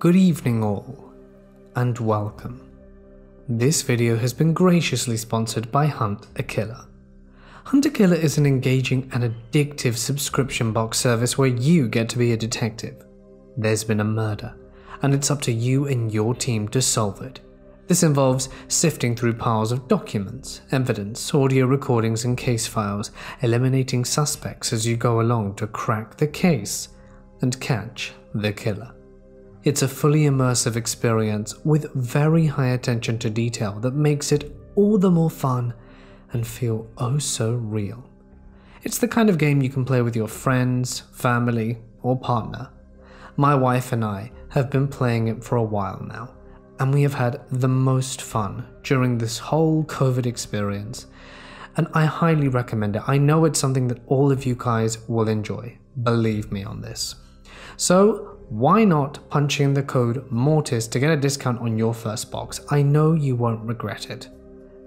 Good evening all, and welcome. This video has been graciously sponsored by Hunt a Killer. Hunt a Killer is an engaging and addictive subscription box service where you get to be a detective. There's been a murder, and it's up to you and your team to solve it. This involves sifting through piles of documents, evidence, audio recordings, and case files, eliminating suspects as you go along to crack the case and catch the killer. It's a fully immersive experience with very high attention to detail that makes it all the more fun and feel oh so real. It's the kind of game you can play with your friends, family, or partner. My wife and I have been playing it for a while now and we have had the most fun during this whole COVID experience. And I highly recommend it. I know it's something that all of you guys will enjoy. Believe me on this. So, why not punch in the code MORTIS to get a discount on your first box? I know you won't regret it.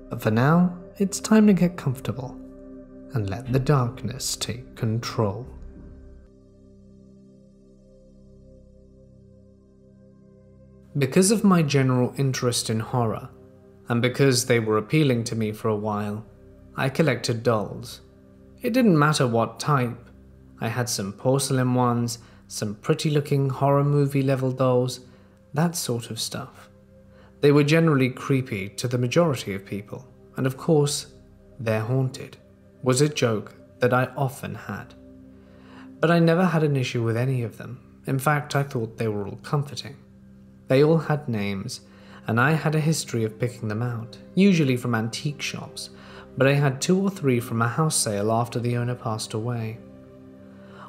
But for now, it's time to get comfortable and let the darkness take control. Because of my general interest in horror, and because they were appealing to me for a while, I collected dolls. It didn't matter what type. I had some porcelain ones, some pretty looking horror movie level dolls, that sort of stuff. They were generally creepy to the majority of people, and of course, they're haunted, was a joke that I often had. But I never had an issue with any of them. In fact, I thought they were all comforting. They all had names, and I had a history of picking them out, usually from antique shops, but I had two or three from a house sale after the owner passed away.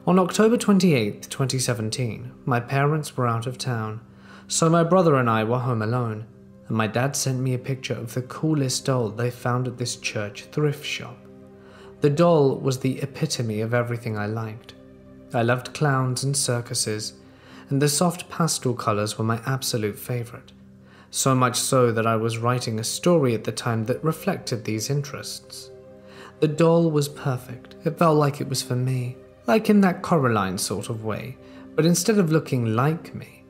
On October 28, 2017, my parents were out of town, so my brother and I were home alone, and my dad sent me a picture of the coolest doll they found at this church thrift shop. The doll was the epitome of everything I liked. I loved clowns and circuses, and the soft pastel colours were my absolute favourite. So much so that I was writing a story at the time that reflected these interests. The doll was perfect, it felt like it was for me, like in that Coraline sort of way, but instead of looking like me,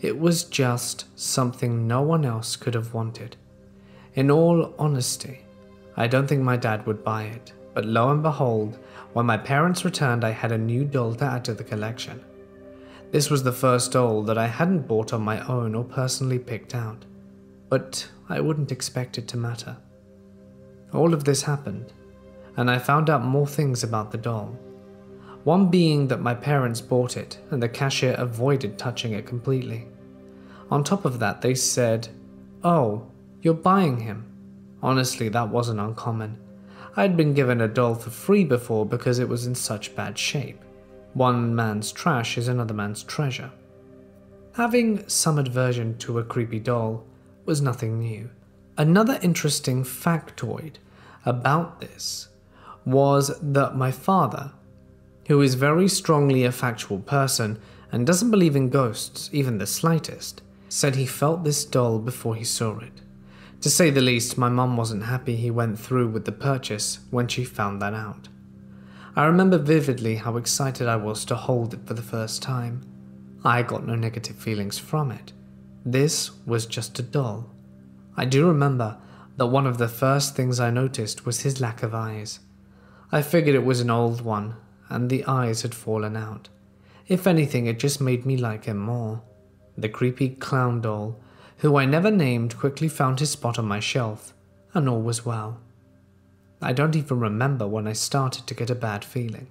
it was just something no one else could have wanted. In all honesty, I don't think my dad would buy it, but lo and behold, when my parents returned, I had a new doll to add to the collection. This was the first doll that I hadn't bought on my own or personally picked out, but I wouldn't expect it to matter. All of this happened, and I found out more things about the doll. One being that my parents bought it and the cashier avoided touching it completely. On top of that, they said, Oh, you're buying him. Honestly, that wasn't uncommon. I'd been given a doll for free before because it was in such bad shape. One man's trash is another man's treasure. Having some aversion to a creepy doll was nothing new. Another interesting factoid about this was that my father, who is very strongly a factual person and doesn't believe in ghosts even the slightest, said he felt this doll before he saw it. To say the least, my mum wasn't happy he went through with the purchase when she found that out. I remember vividly how excited I was to hold it for the first time. I got no negative feelings from it. This was just a doll. I do remember that one of the first things I noticed was his lack of eyes. I figured it was an old one, and the eyes had fallen out. If anything, it just made me like him more. The creepy clown doll, who I never named, quickly found his spot on my shelf, and all was well. I don't even remember when I started to get a bad feeling.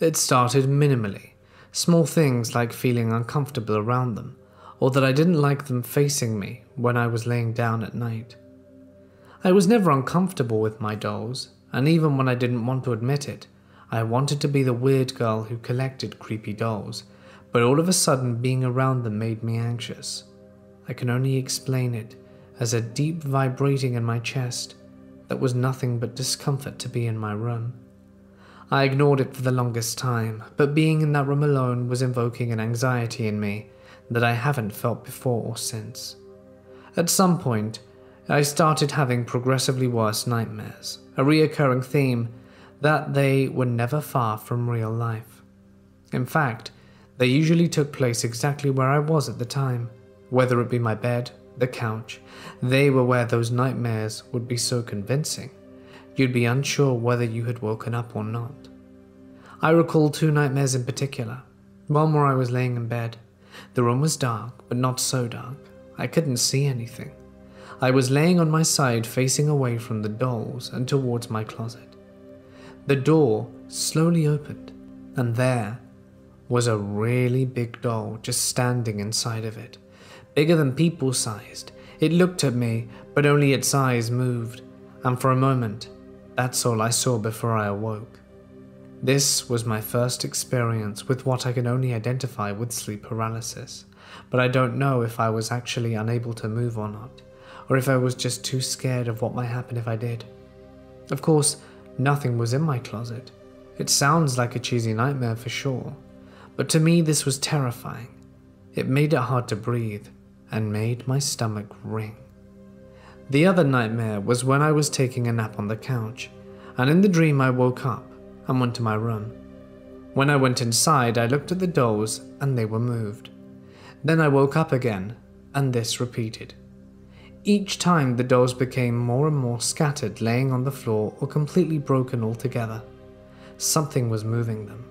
It started minimally, small things like feeling uncomfortable around them, or that I didn't like them facing me when I was laying down at night. I was never uncomfortable with my dolls, and even when I didn't want to admit it, I wanted to be the weird girl who collected creepy dolls, but all of a sudden being around them made me anxious. I can only explain it as a deep vibrating in my chest that was nothing but discomfort to be in my room. I ignored it for the longest time, but being in that room alone was invoking an anxiety in me that I haven't felt before or since. At some point, I started having progressively worse nightmares, a reoccurring theme that they were never far from real life. In fact, They usually took place exactly where I was at the time, whether it be my bed, the couch. They were where those nightmares would be so convincing, you'd be unsure whether you had woken up or not. I recall two nightmares in particular. One where I was laying in bed. The room was dark, but not so dark. I couldn't see anything. I was laying on my side facing away from the dolls and towards my closet. The door slowly opened, and there was a really big doll just standing inside of it, bigger than people sized. It looked at me, but only its eyes moved, and for a moment, that's all I saw before I awoke. This was my first experience with what I can only identify with sleep paralysis, but I don't know if I was actually unable to move or not or if I was just too scared of what might happen if I did. Of course, nothing was in my closet. It sounds like a cheesy nightmare for sure, but to me this was terrifying. It made it hard to breathe and made my stomach ring. The other nightmare was when I was taking a nap on the couch, and in the dream I woke up and went to my room. When I went inside, I looked at the dolls and they were moved. Then I woke up again, and this repeated. Each time the dolls became more and more scattered, laying on the floor or completely broken altogether. Something was moving them.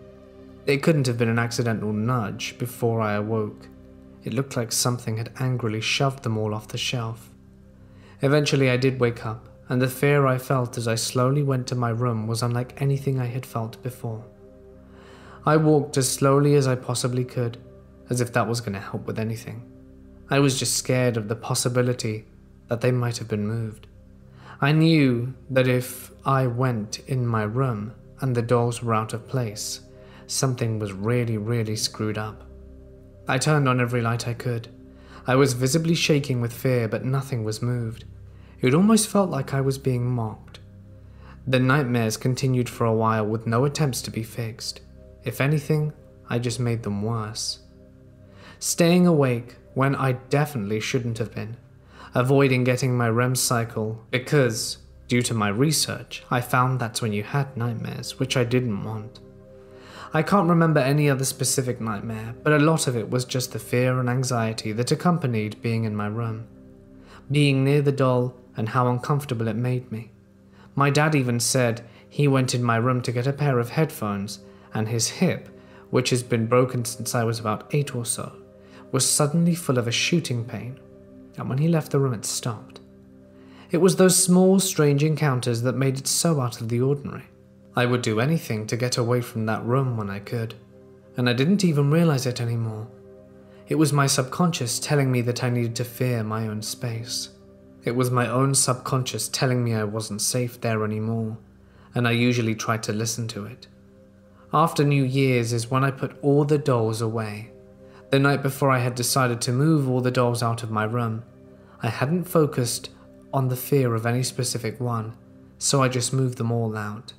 It couldn't have been an accidental nudge before I awoke. It looked like something had angrily shoved them all off the shelf. Eventually, I did wake up, and the fear I felt as I slowly went to my room was unlike anything I had felt before. I walked as slowly as I possibly could, as if that was going to help with anything. I was just scared of the possibility that they might have been moved. I knew that if I went in my room and the dolls were out of place, something was really, really screwed up. I turned on every light I could. I was visibly shaking with fear, but nothing was moved. It almost felt like I was being mocked. The nightmares continued for a while with no attempts to be fixed. If anything, I just made them worse. Staying awake when I definitely shouldn't have been avoiding getting my REM cycle because, due to my research, I found that's when you had nightmares, which I didn't want. I can't remember any other specific nightmare, but a lot of it was just the fear and anxiety that accompanied being in my room. Being near the doll and how uncomfortable it made me. My dad even said he went in my room to get a pair of headphones, and his hip, which has been broken since I was about eight or so, was suddenly full of a shooting pain and when he left the room, it stopped. It was those small, strange encounters that made it so out of the ordinary. I would do anything to get away from that room when I could, and I didn't even realize it anymore. It was my subconscious telling me that I needed to fear my own space. It was my own subconscious telling me I wasn't safe there anymore, and I usually tried to listen to it. After New Year's is when I put all the dolls away the night before I had decided to move all the dolls out of my room, I hadn't focused on the fear of any specific one, so I just moved them all out.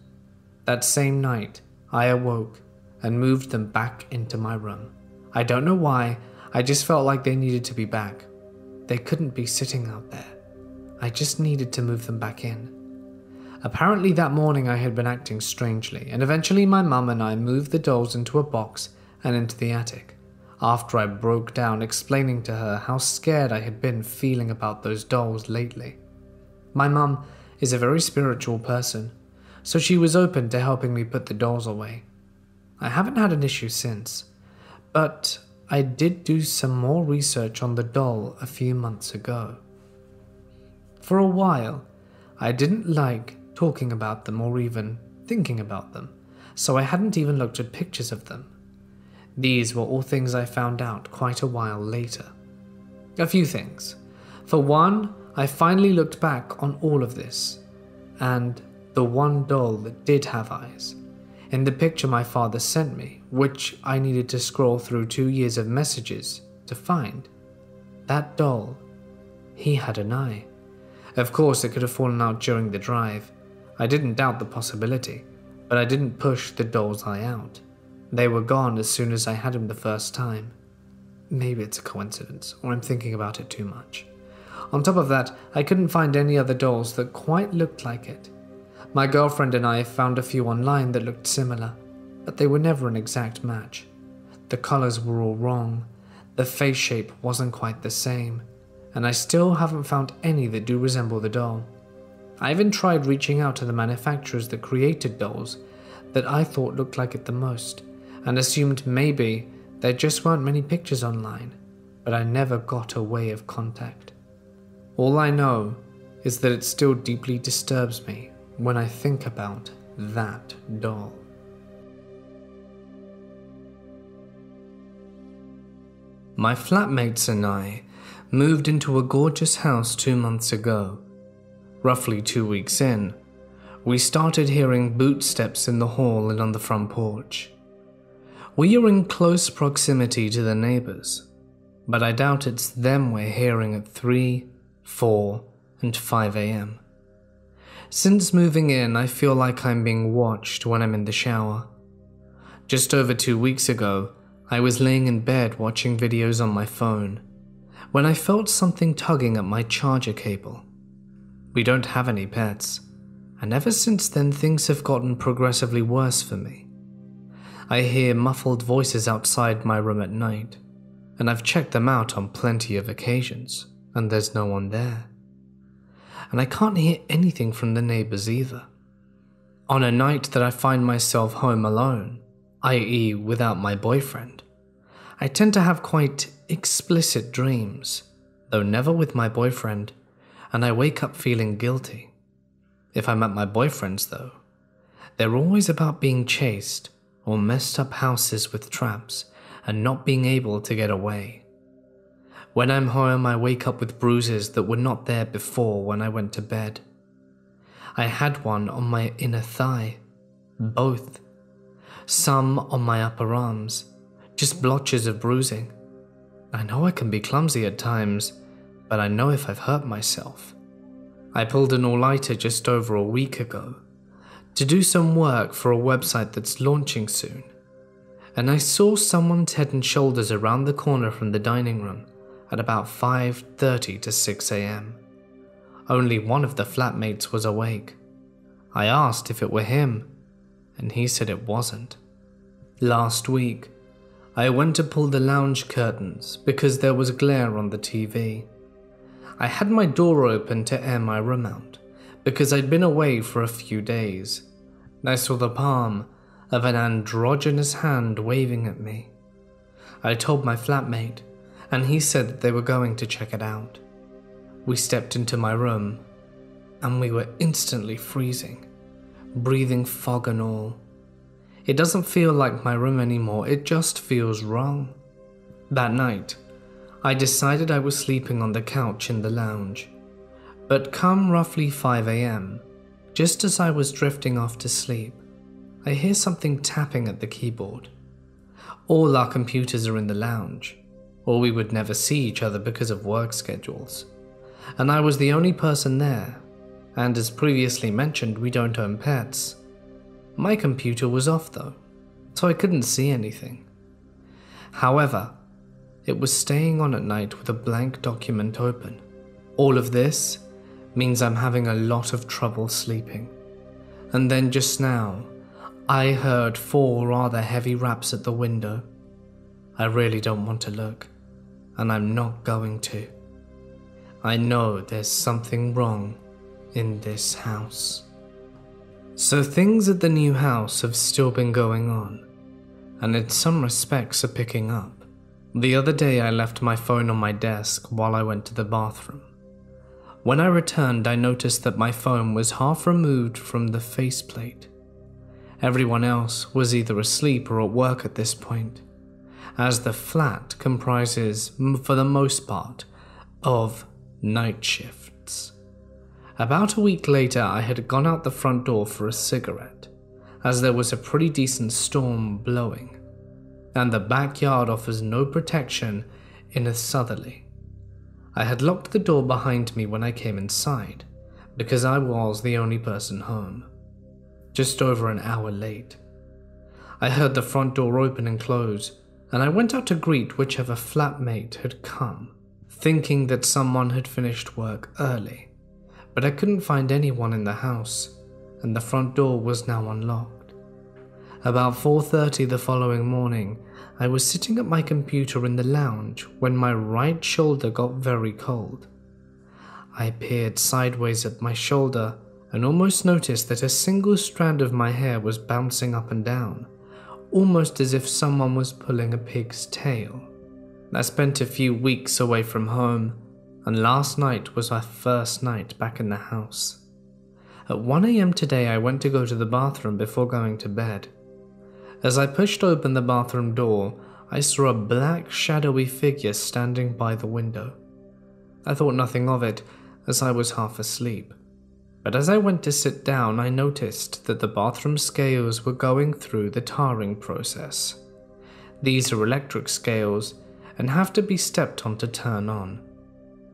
That same night, I awoke and moved them back into my room. I don't know why, I just felt like they needed to be back. They couldn't be sitting out there. I just needed to move them back in. Apparently, that morning I had been acting strangely, and eventually my mum and I moved the dolls into a box and into the attic after I broke down explaining to her how scared I had been feeling about those dolls lately. My mum is a very spiritual person, so she was open to helping me put the dolls away. I haven't had an issue since, but I did do some more research on the doll a few months ago. For a while, I didn't like talking about them or even thinking about them, so I hadn't even looked at pictures of them. These were all things I found out quite a while later. A few things. For one, I finally looked back on all of this, and the one doll that did have eyes. In the picture my father sent me, which I needed to scroll through two years of messages to find, that doll, he had an eye. Of course, it could have fallen out during the drive. I didn't doubt the possibility, but I didn't push the doll's eye out. They were gone as soon as I had him the first time. Maybe it's a coincidence, or I'm thinking about it too much. On top of that, I couldn't find any other dolls that quite looked like it. My girlfriend and I found a few online that looked similar, but they were never an exact match. The colors were all wrong, the face shape wasn't quite the same, and I still haven't found any that do resemble the doll. I even tried reaching out to the manufacturers that created dolls that I thought looked like it the most, and assumed maybe there just weren't many pictures online, but I never got a way of contact. All I know is that it still deeply disturbs me when I think about that doll. My flatmates and I moved into a gorgeous house two months ago. Roughly two weeks in, we started hearing boot steps in the hall and on the front porch. We are in close proximity to the neighbors, but I doubt it's them we're hearing at 3, 4, and 5 am. Since moving in, I feel like I'm being watched when I'm in the shower. Just over two weeks ago, I was laying in bed watching videos on my phone when I felt something tugging at my charger cable. We don't have any pets, and ever since then things have gotten progressively worse for me. I hear muffled voices outside my room at night, and I've checked them out on plenty of occasions, and there's no one there. And I can't hear anything from the neighbors either. On a night that I find myself home alone, i.e., without my boyfriend, I tend to have quite explicit dreams, though never with my boyfriend, and I wake up feeling guilty. If I'm at my boyfriend's, though, they're always about being chased or messed up houses with traps and not being able to get away. When I'm home, I wake up with bruises that were not there before when I went to bed. I had one on my inner thigh, both some on my upper arms, just blotches of bruising. I know I can be clumsy at times, but I know if I've hurt myself. I pulled an all nighter just over a week ago to do some work for a website that's launching soon, and I saw someone's head and shoulders around the corner from the dining room at about 5:30 to 6 a.m. Only one of the flatmates was awake. I asked if it were him, and he said it wasn't. Last week, I went to pull the lounge curtains because there was glare on the TV. I had my door open to air my room out because I'd been away for a few days. and I saw the palm of an androgynous hand waving at me. I told my flatmate, and he said that they were going to check it out. We stepped into my room, and we were instantly freezing, breathing fog and all. It doesn't feel like my room anymore, it just feels wrong. That night, I decided I was sleeping on the couch in the lounge. But come roughly 5 am, just as I was drifting off to sleep, I hear something tapping at the keyboard. All our computers are in the lounge, or we would never see each other because of work schedules. And I was the only person there, and as previously mentioned, we don't own pets. My computer was off though, so I couldn't see anything. However, it was staying on at night with a blank document open. All of this means I'm having a lot of trouble sleeping. And then just now, I heard four rather heavy raps at the window. I really don't want to look, and I'm not going to. I know there's something wrong in this house. So things at the new house have still been going on, and in some respects are picking up. The other day I left my phone on my desk while I went to the bathroom. When I returned, I noticed that my phone was half removed from the faceplate. Everyone else was either asleep or at work at this point, as the flat comprises, for the most part, of night shifts. About a week later, I had gone out the front door for a cigarette, as there was a pretty decent storm blowing, and the backyard offers no protection in a southerly. I had locked the door behind me when I came inside, because I was the only person home. Just over an hour late. I heard the front door open and close, and I went out to greet whichever flatmate had come, thinking that someone had finished work early but I couldn't find anyone in the house, and the front door was now unlocked. About 4:30 the following morning, I was sitting at my computer in the lounge when my right shoulder got very cold. I peered sideways at my shoulder and almost noticed that a single strand of my hair was bouncing up and down, almost as if someone was pulling a pig's tail. I spent a few weeks away from home, and last night was my first night back in the house. At 1am today, I went to go to the bathroom before going to bed. As I pushed open the bathroom door, I saw a black, shadowy figure standing by the window. I thought nothing of it, as I was half asleep. But as I went to sit down, I noticed that the bathroom scales were going through the tarring process. These are electric scales and have to be stepped on to turn on.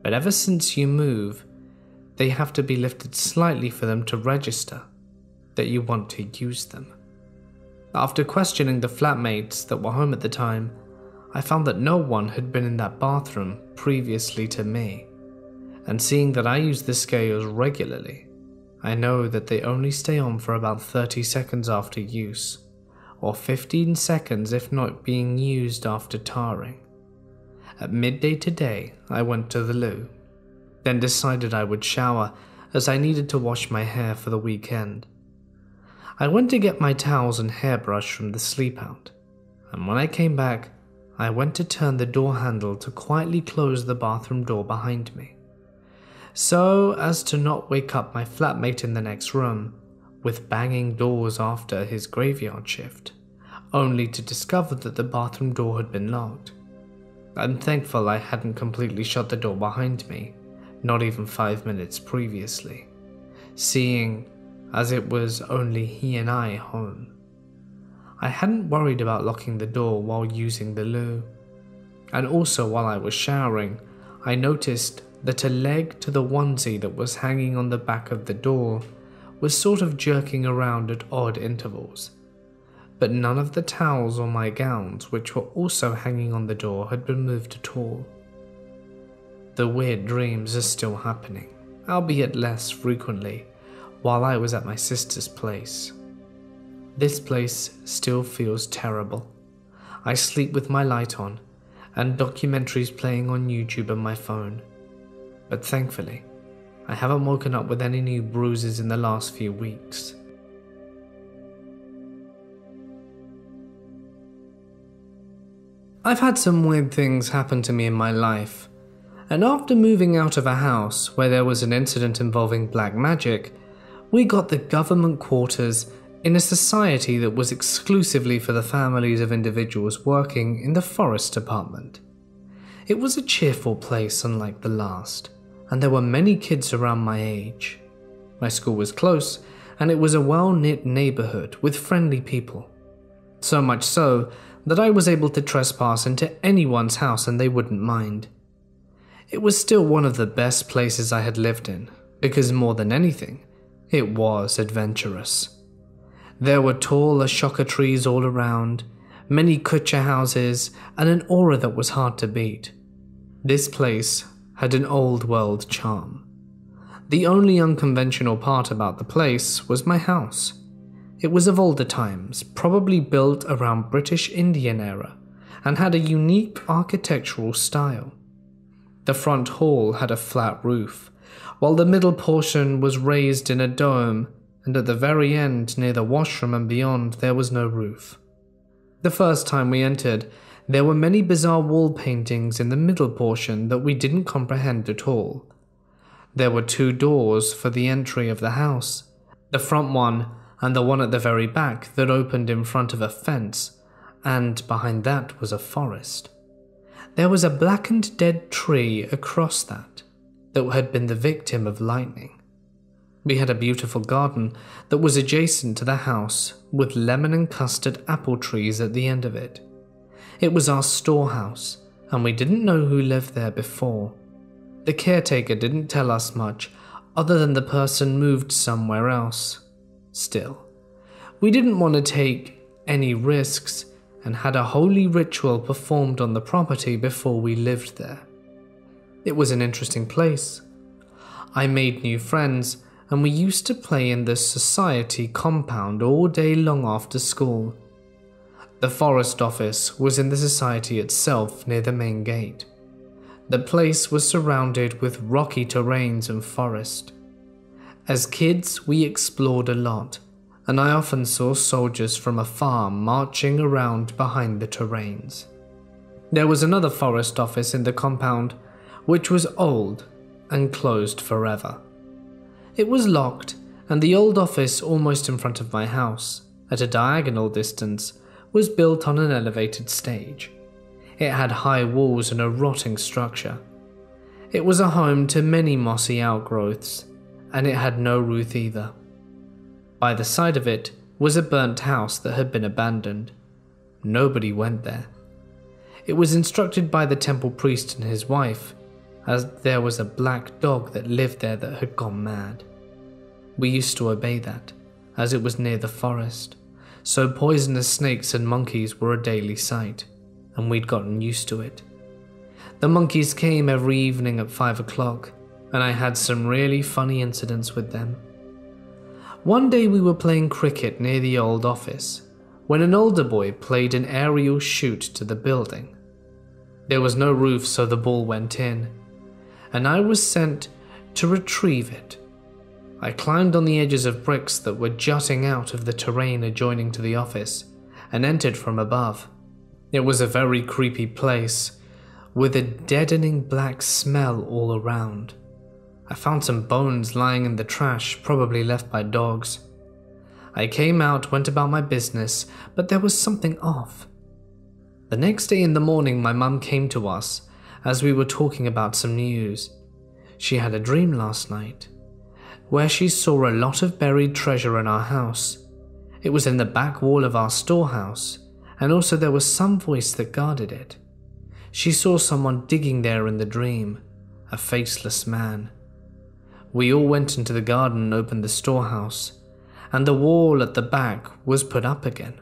But ever since you move, they have to be lifted slightly for them to register that you want to use them. After questioning the flatmates that were home at the time, I found that no one had been in that bathroom previously to me. And seeing that I use the scales regularly, I know that they only stay on for about 30 seconds after use, or 15 seconds if not being used after tarring. At midday today, I went to the loo, then decided I would shower as I needed to wash my hair for the weekend. I went to get my towels and hairbrush from the sleep out, and when I came back, I went to turn the door handle to quietly close the bathroom door behind me. So as to not wake up my flatmate in the next room with banging doors after his graveyard shift, only to discover that the bathroom door had been locked. I'm thankful I hadn't completely shut the door behind me, not even five minutes previously, seeing as it was only he and I home. I hadn't worried about locking the door while using the loo. And also, while I was showering, I noticed that a leg to the onesie that was hanging on the back of the door was sort of jerking around at odd intervals. But none of the towels or my gowns, which were also hanging on the door, had been moved at all. The weird dreams are still happening, albeit less frequently, while I was at my sister's place. This place still feels terrible. I sleep with my light on and documentaries playing on YouTube on my phone. But thankfully, I haven't woken up with any new bruises in the last few weeks. I've had some weird things happen to me in my life, and after moving out of a house where there was an incident involving black magic, we got the government quarters in a society that was exclusively for the families of individuals working in the forest department. It was a cheerful place, unlike the last, and there were many kids around my age. My school was close, and it was a well knit neighborhood with friendly people. So much so that I was able to trespass into anyone's house and they wouldn't mind. It was still one of the best places I had lived in, because more than anything, it was adventurous. There were tall ashoka trees all around, many kucha houses, and an aura that was hard to beat. This place had an old world charm. The only unconventional part about the place was my house. It was of older times, probably built around British Indian era, and had a unique architectural style. The front hall had a flat roof, while the middle portion was raised in a dome, and at the very end, near the washroom and beyond, there was no roof. The first time we entered, there were many bizarre wall paintings in the middle portion that we didn't comprehend at all. There were two doors for the entry of the house the front one and the one at the very back that opened in front of a fence, and behind that was a forest. There was a blackened dead tree across that that had been the victim of lightning. We had a beautiful garden that was adjacent to the house with lemon and custard apple trees at the end of it. It was our storehouse, and we didn't know who lived there before. The caretaker didn't tell us much other than the person moved somewhere else. Still, we didn't want to take any risks and had a holy ritual performed on the property before we lived there. It was an interesting place. I made new friends, and we used to play in the society compound all day long after school, The forest office was in the society itself near the main gate. The place was surrounded with rocky terrains and forest. As kids, we explored a lot, and I often saw soldiers from afar marching around behind the terrains. There was another forest office in the compound, which was old and closed forever. It was locked, and the old office almost in front of my house, at a diagonal distance, was built on an elevated stage. It had high walls and a rotting structure. It was a home to many mossy outgrowths, and it had no roof either. By the side of it was a burnt house that had been abandoned. Nobody went there. It was instructed by the temple priest and his wife, as there was a black dog that lived there that had gone mad. We used to obey that, as it was near the forest, so poisonous snakes and monkeys were a daily sight and we'd gotten used to it. The monkeys came every evening at 5 o'clock, and I had some really funny incidents with them. One day we were playing cricket near the old office when an older boy played an aerial shoot to the building. There was no roof, so the ball went in, and I was sent to retrieve it. I climbed on the edges of bricks that were jutting out of the terrain adjoining to the office and entered from above. It was a very creepy place, with a deadening black smell all around. I found some bones lying in the trash, probably left by dogs. I came out, went about my business, but there was something off. The next day in the morning, my mum came to us as we were talking about some news. She had a dream last night where she saw a lot of buried treasure in our house. It was in the back wall of our storehouse, and also there was some voice that guarded it. She saw someone digging there in the dream, a faceless man. We all went into the garden and opened the storehouse, and the wall at the back was put up again.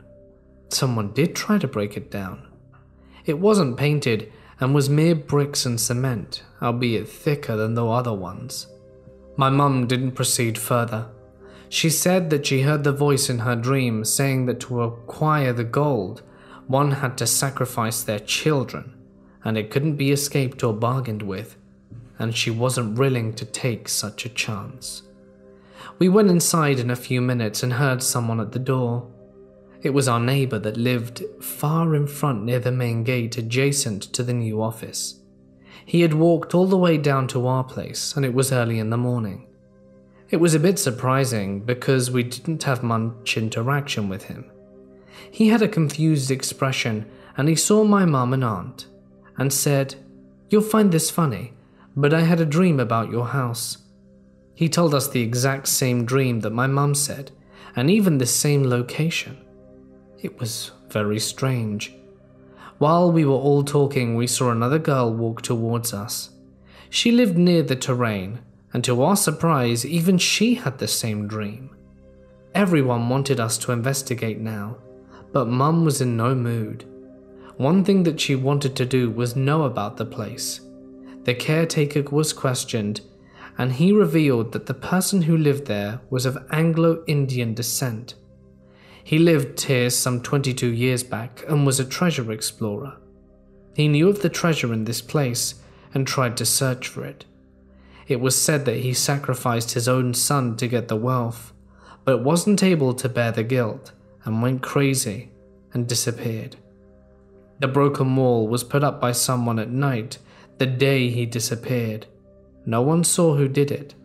Someone did try to break it down. It wasn't painted and was mere bricks and cement, albeit thicker than the other ones. My mum didn't proceed further. She said that she heard the voice in her dream saying that to acquire the gold, one had to sacrifice their children, and it couldn't be escaped or bargained with, and she wasn't willing to take such a chance. We went inside in a few minutes and heard someone at the door. It was our neighbour that lived far in front near the main gate adjacent to the new office. He had walked all the way down to our place, and it was early in the morning. It was a bit surprising because we didn't have much interaction with him. He had a confused expression and he saw my mum and aunt and said, You'll find this funny, but I had a dream about your house. He told us the exact same dream that my mum said, and even the same location. It was very strange. While we were all talking, we saw another girl walk towards us. She lived near the terrain, and to our surprise, even she had the same dream. Everyone wanted us to investigate now, but Mum was in no mood. One thing that she wanted to do was know about the place. The caretaker was questioned, and he revealed that the person who lived there was of Anglo Indian descent. He lived here some 22 years back and was a treasure explorer. He knew of the treasure in this place and tried to search for it. It was said that he sacrificed his own son to get the wealth, but wasn't able to bear the guilt and went crazy and disappeared. The broken wall was put up by someone at night the day he disappeared. No one saw who did it.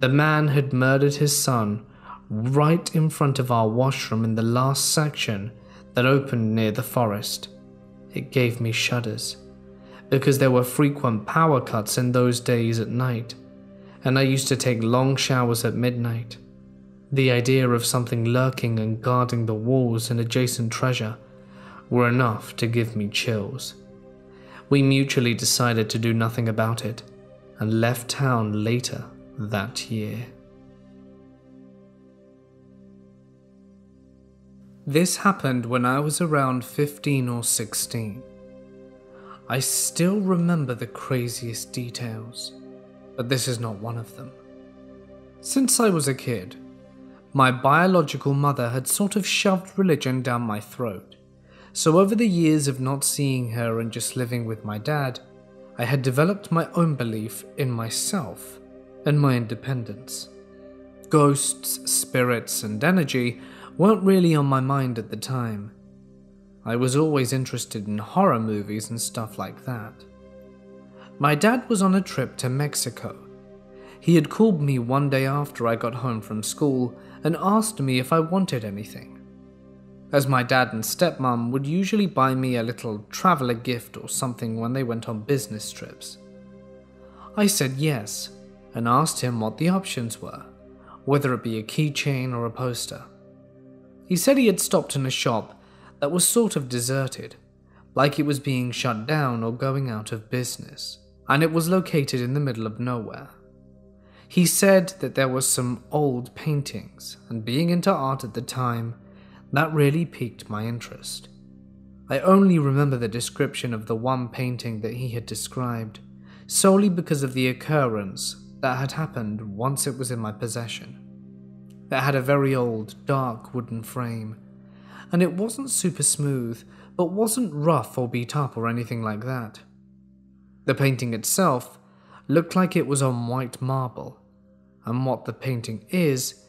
The man had murdered his son right in front of our washroom in the last section that opened near the forest. It gave me shudders because there were frequent power cuts in those days at night, and I used to take long showers at midnight. The idea of something lurking and guarding the walls and adjacent treasure were enough to give me chills. We mutually decided to do nothing about it and left town later that year. This happened when I was around 15 or 16. I still remember the craziest details, but this is not one of them. Since I was a kid, my biological mother had sort of shoved religion down my throat, So, over the years of not seeing her and just living with my dad, I had developed my own belief in myself and my independence. Ghosts, spirits, and energy weren't really on my mind at the time. I was always interested in horror movies and stuff like that. My dad was on a trip to Mexico. He had called me one day after I got home from school and asked me if I wanted anything. As my dad and stepmom would usually buy me a little traveler gift or something when they went on business trips. I said yes and asked him what the options were, whether it be a keychain or a poster. He said he had stopped in a shop that was sort of deserted, like it was being shut down or going out of business, and it was located in the middle of nowhere. He said that there were some old paintings, and being into art at the time, that really piqued my interest. I only remember the description of the one painting that he had described, solely because of the occurrence that had happened once it was in my possession. It had a very old, dark wooden frame, and it wasn't super smooth, but wasn't rough or beat up or anything like that. The painting itself looked like it was on white marble, and what the painting is,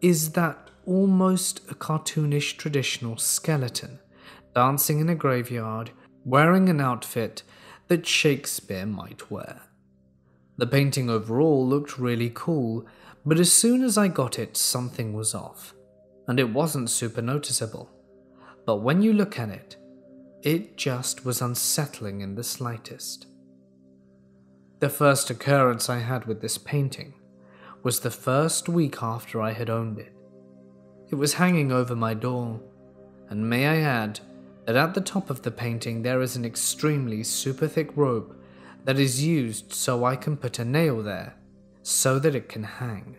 is that almost a cartoonish traditional skeleton dancing in a graveyard wearing an outfit that Shakespeare might wear. The painting overall looked really cool, but as soon as I got it, something was off, and it wasn't super noticeable. But when you look at it, it just was unsettling in the slightest. The first occurrence I had with this painting was the first week after I had owned it. It was hanging over my door, and may I add that at the top of the painting there is an extremely super thick rope that is used so I can put a nail there so that it can hang.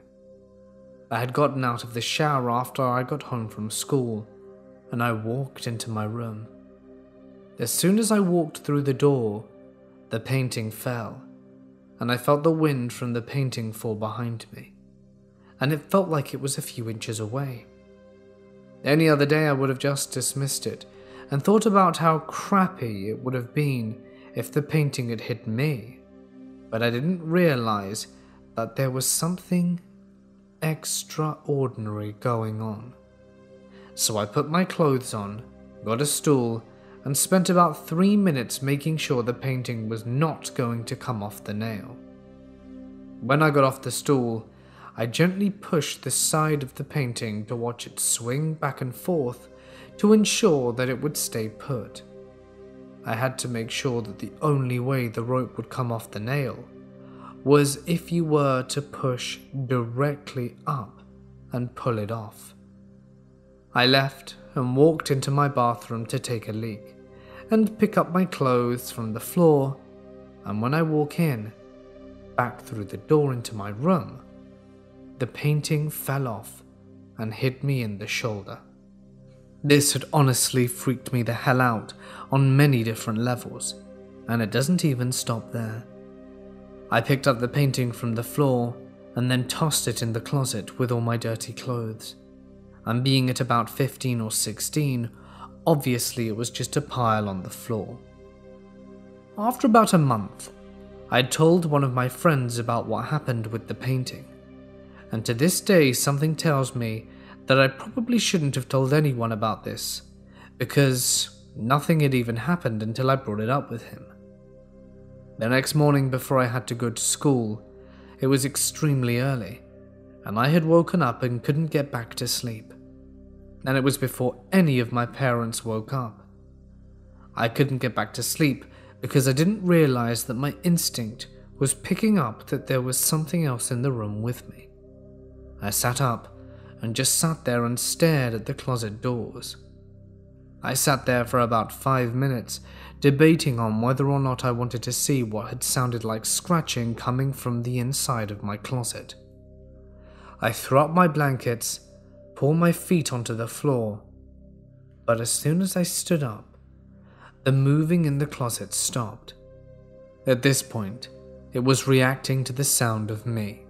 I had gotten out of the shower after I got home from school, and I walked into my room. As soon as I walked through the door, the painting fell, and I felt the wind from the painting fall behind me, and it felt like it was a few inches away. Any other day I would have just dismissed it and thought about how crappy it would have been if the painting had hit me, but I didn't realize that there was something extraordinary going on. So I put my clothes on, got a stool, and spent about three minutes making sure the painting was not going to come off the nail. When I got off the stool, I gently pushed the side of the painting to watch it swing back and forth to ensure that it would stay put. I had to make sure that the only way the rope would come off the nail was if you were to push directly up and pull it off. I left and walked into my bathroom to take a leak and pick up my clothes from the floor, and when I walk in, back through the door into my room, the painting fell off and hit me in the shoulder. This had honestly freaked me the hell out on many different levels, and it doesn't even stop there. I picked up the painting from the floor and then tossed it in the closet with all my dirty clothes. And being at about 15 or 16, obviously it was just a pile on the floor. After about a month, I told one of my friends about what happened with the painting, and to this day something tells me that I probably shouldn't have told anyone about this, because nothing had even happened until I brought it up with him. The next morning, before I had to go to school, it was extremely early, and I had woken up and couldn't get back to sleep. And it was before any of my parents woke up. I couldn't get back to sleep because I didn't realize that my instinct was picking up that there was something else in the room with me. I sat up and just sat there and stared at the closet doors. I sat there for about five minutes, debating on whether or not I wanted to see what had sounded like scratching coming from the inside of my closet. I threw up my blankets, pulled my feet onto the floor, but as soon as I stood up, the moving in the closet stopped. At this point, it was reacting to the sound of me,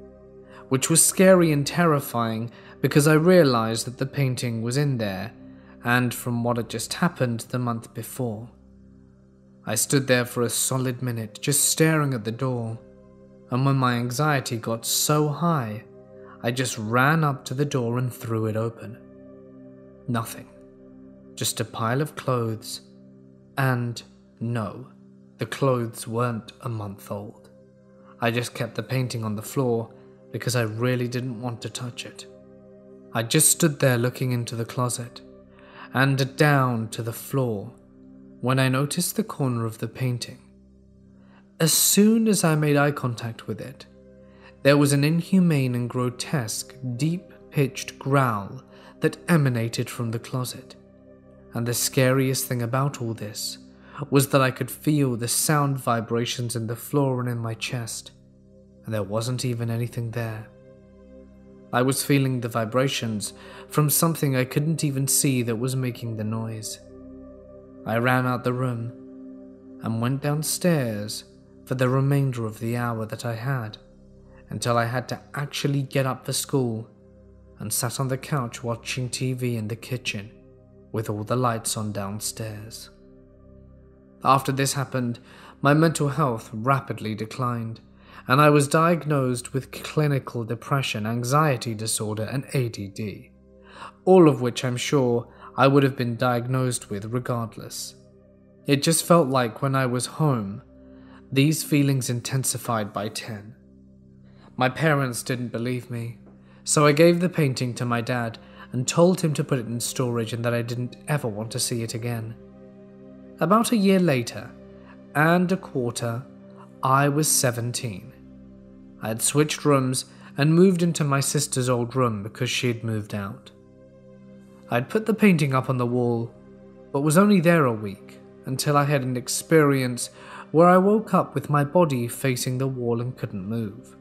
which was scary and terrifying because I realized that the painting was in there and from what had just happened the month before. I stood there for a solid minute, just staring at the door, and when my anxiety got so high, I just ran up to the door and threw it open. Nothing. Just a pile of clothes, and no, the clothes weren't a month old. I just kept the painting on the floor because I really didn't want to touch it. I just stood there looking into the closet and down to the floor when I noticed the corner of the painting. As soon as I made eye contact with it, there was an inhumane and grotesque, deep pitched growl that emanated from the closet. And the scariest thing about all this was that I could feel the sound vibrations in the floor and in my chest, and there wasn't even anything there. I was feeling the vibrations from something I couldn't even see that was making the noise. I ran out the room and went downstairs for the remainder of the hour that I had until I had to actually get up for school and sat on the couch watching TV in the kitchen with all the lights on downstairs. After this happened, my mental health rapidly declined, and I was diagnosed with clinical depression, anxiety disorder, and ADD, all of which I'm sure I would have been diagnosed with regardless. It just felt like when I was home, these feelings intensified by 10. My parents didn't believe me, so I gave the painting to my dad and told him to put it in storage and that I didn't ever want to see it again. About a year later, and a quarter, I was 17. I had switched rooms and moved into my sister's old room because she had moved out. I'd put the painting up on the wall, but was only there a week until I had an experience where I woke up with my body facing the wall and couldn't move.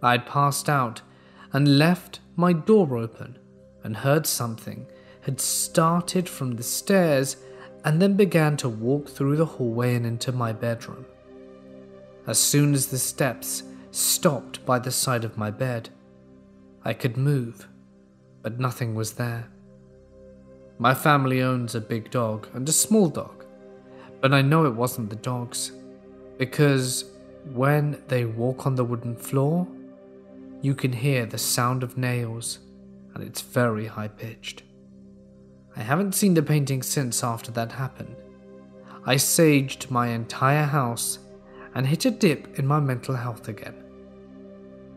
I'd passed out and left my door open and heard something had started from the stairs and then began to walk through the hallway and into my bedroom. As soon as the steps stopped by the side of my bed, I could move, but nothing was there. My family owns a big dog and a small dog, but I know it wasn't the dog's because when they walk on the wooden floor, you can hear the sound of nails and it's very high pitched. I haven't seen the painting since after that happened. I saged my entire house and hit a dip in my mental health again.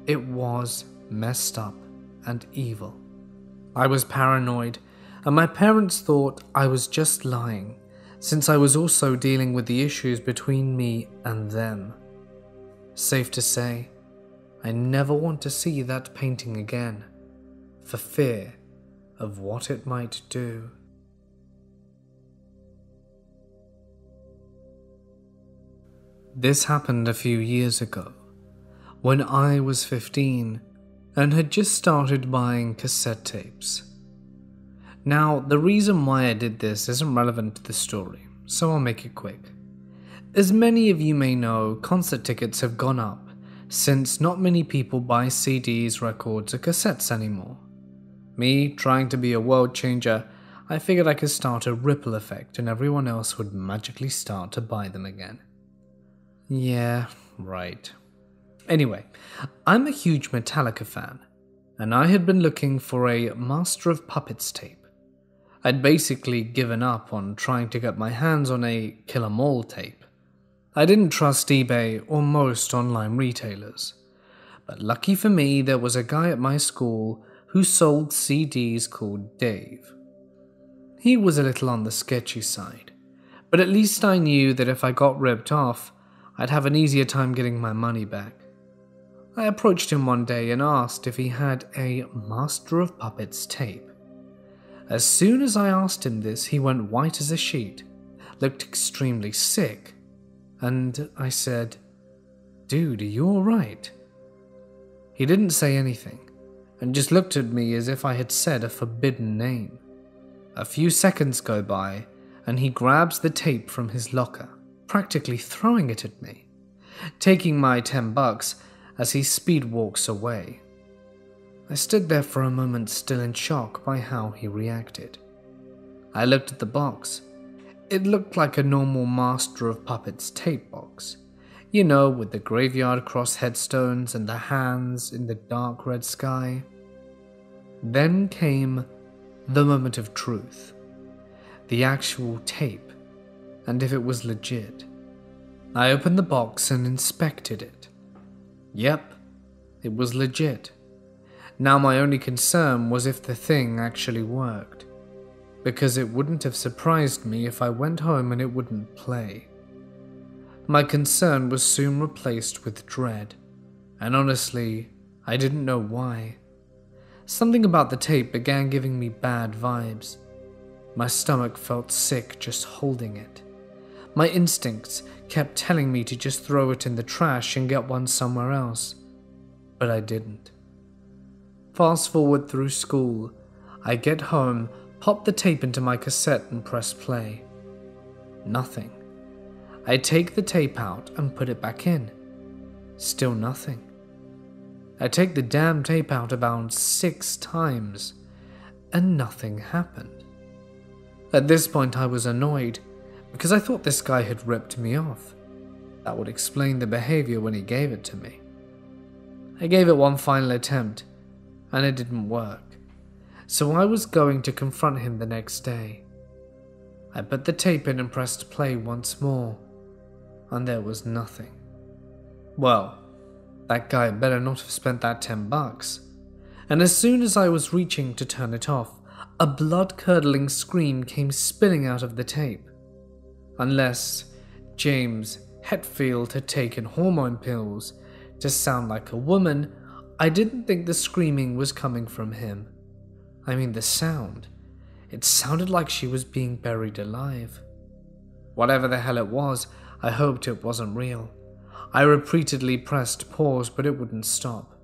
It was messed up and evil. I was paranoid, and my parents thought I was just lying, since I was also dealing with the issues between me and them. Safe to say, I never want to see that painting again, for fear of what it might do. This happened a few years ago, when I was 15 and had just started buying cassette tapes. Now, the reason why I did this isn't relevant to the story, so I'll make it quick. As many of you may know, concert tickets have gone up since not many people buy CDs, records, or cassettes anymore. Me, trying to be a world changer, I figured I could start a ripple effect and everyone else would magically start to buy them again. Yeah, right. Anyway, I'm a huge Metallica fan, and I had been looking for a Master of Puppets tape. I'd basically given up on trying to get my hands on a Kill 'Em All tape. I didn't trust eBay or most online retailers. But lucky for me, there was a guy at my school who sold CDs called Dave. He was a little on the sketchy side, but at least I knew that if I got ripped off, I'd have an easier time getting my money back. I approached him one day and asked if he had a Master of Puppets tape. As soon as I asked him this, he went white as a sheet, looked extremely sick, and I said, Dude, are you alright? He didn't say anything, and just looked at me as if I had said a forbidden name. A few seconds go by, and he grabs the tape from his locker, practically throwing it at me, taking my ten bucks as he speed walks away. I stood there for a moment, still in shock by how he reacted. I looked at the box. It looked like a normal Master of Puppets tape box. You know, with the graveyard cross headstones and the hands in the dark red sky. Then came the moment of truth. The actual tape, and if it was legit. I opened the box and inspected it. Yep, it was legit. Now my only concern was if the thing actually worked, because it wouldn't have surprised me if I went home and it wouldn't play. My concern was soon replaced with dread, and honestly, I didn't know why. Something about the tape began giving me bad vibes. My stomach felt sick just holding it. My instincts kept telling me to just throw it in the trash and get one somewhere else, but I didn't. Fast forward through school, I get home, pop the tape into my cassette, and press play. Nothing. I take the tape out and put it back in. Still nothing. I take the damn tape out about six times, and nothing happened. At this point, I was annoyed because I thought this guy had ripped me off. That would explain the behavior when he gave it to me. I gave it one final attempt, and it didn't work, so I was going to confront him the next day. I put the tape in and pressed play once more, and there was nothing. Well, that guy better not have spent that 10 bucks. And as soon as I was reaching to turn it off, a blood curdling scream came spilling out of the tape. Unless James Hetfield had taken hormone pills to sound like a woman, I didn't think the screaming was coming from him. I mean, the sound. It sounded like she was being buried alive. Whatever the hell it was, I hoped it wasn't real. I repeatedly pressed pause, but it wouldn't stop.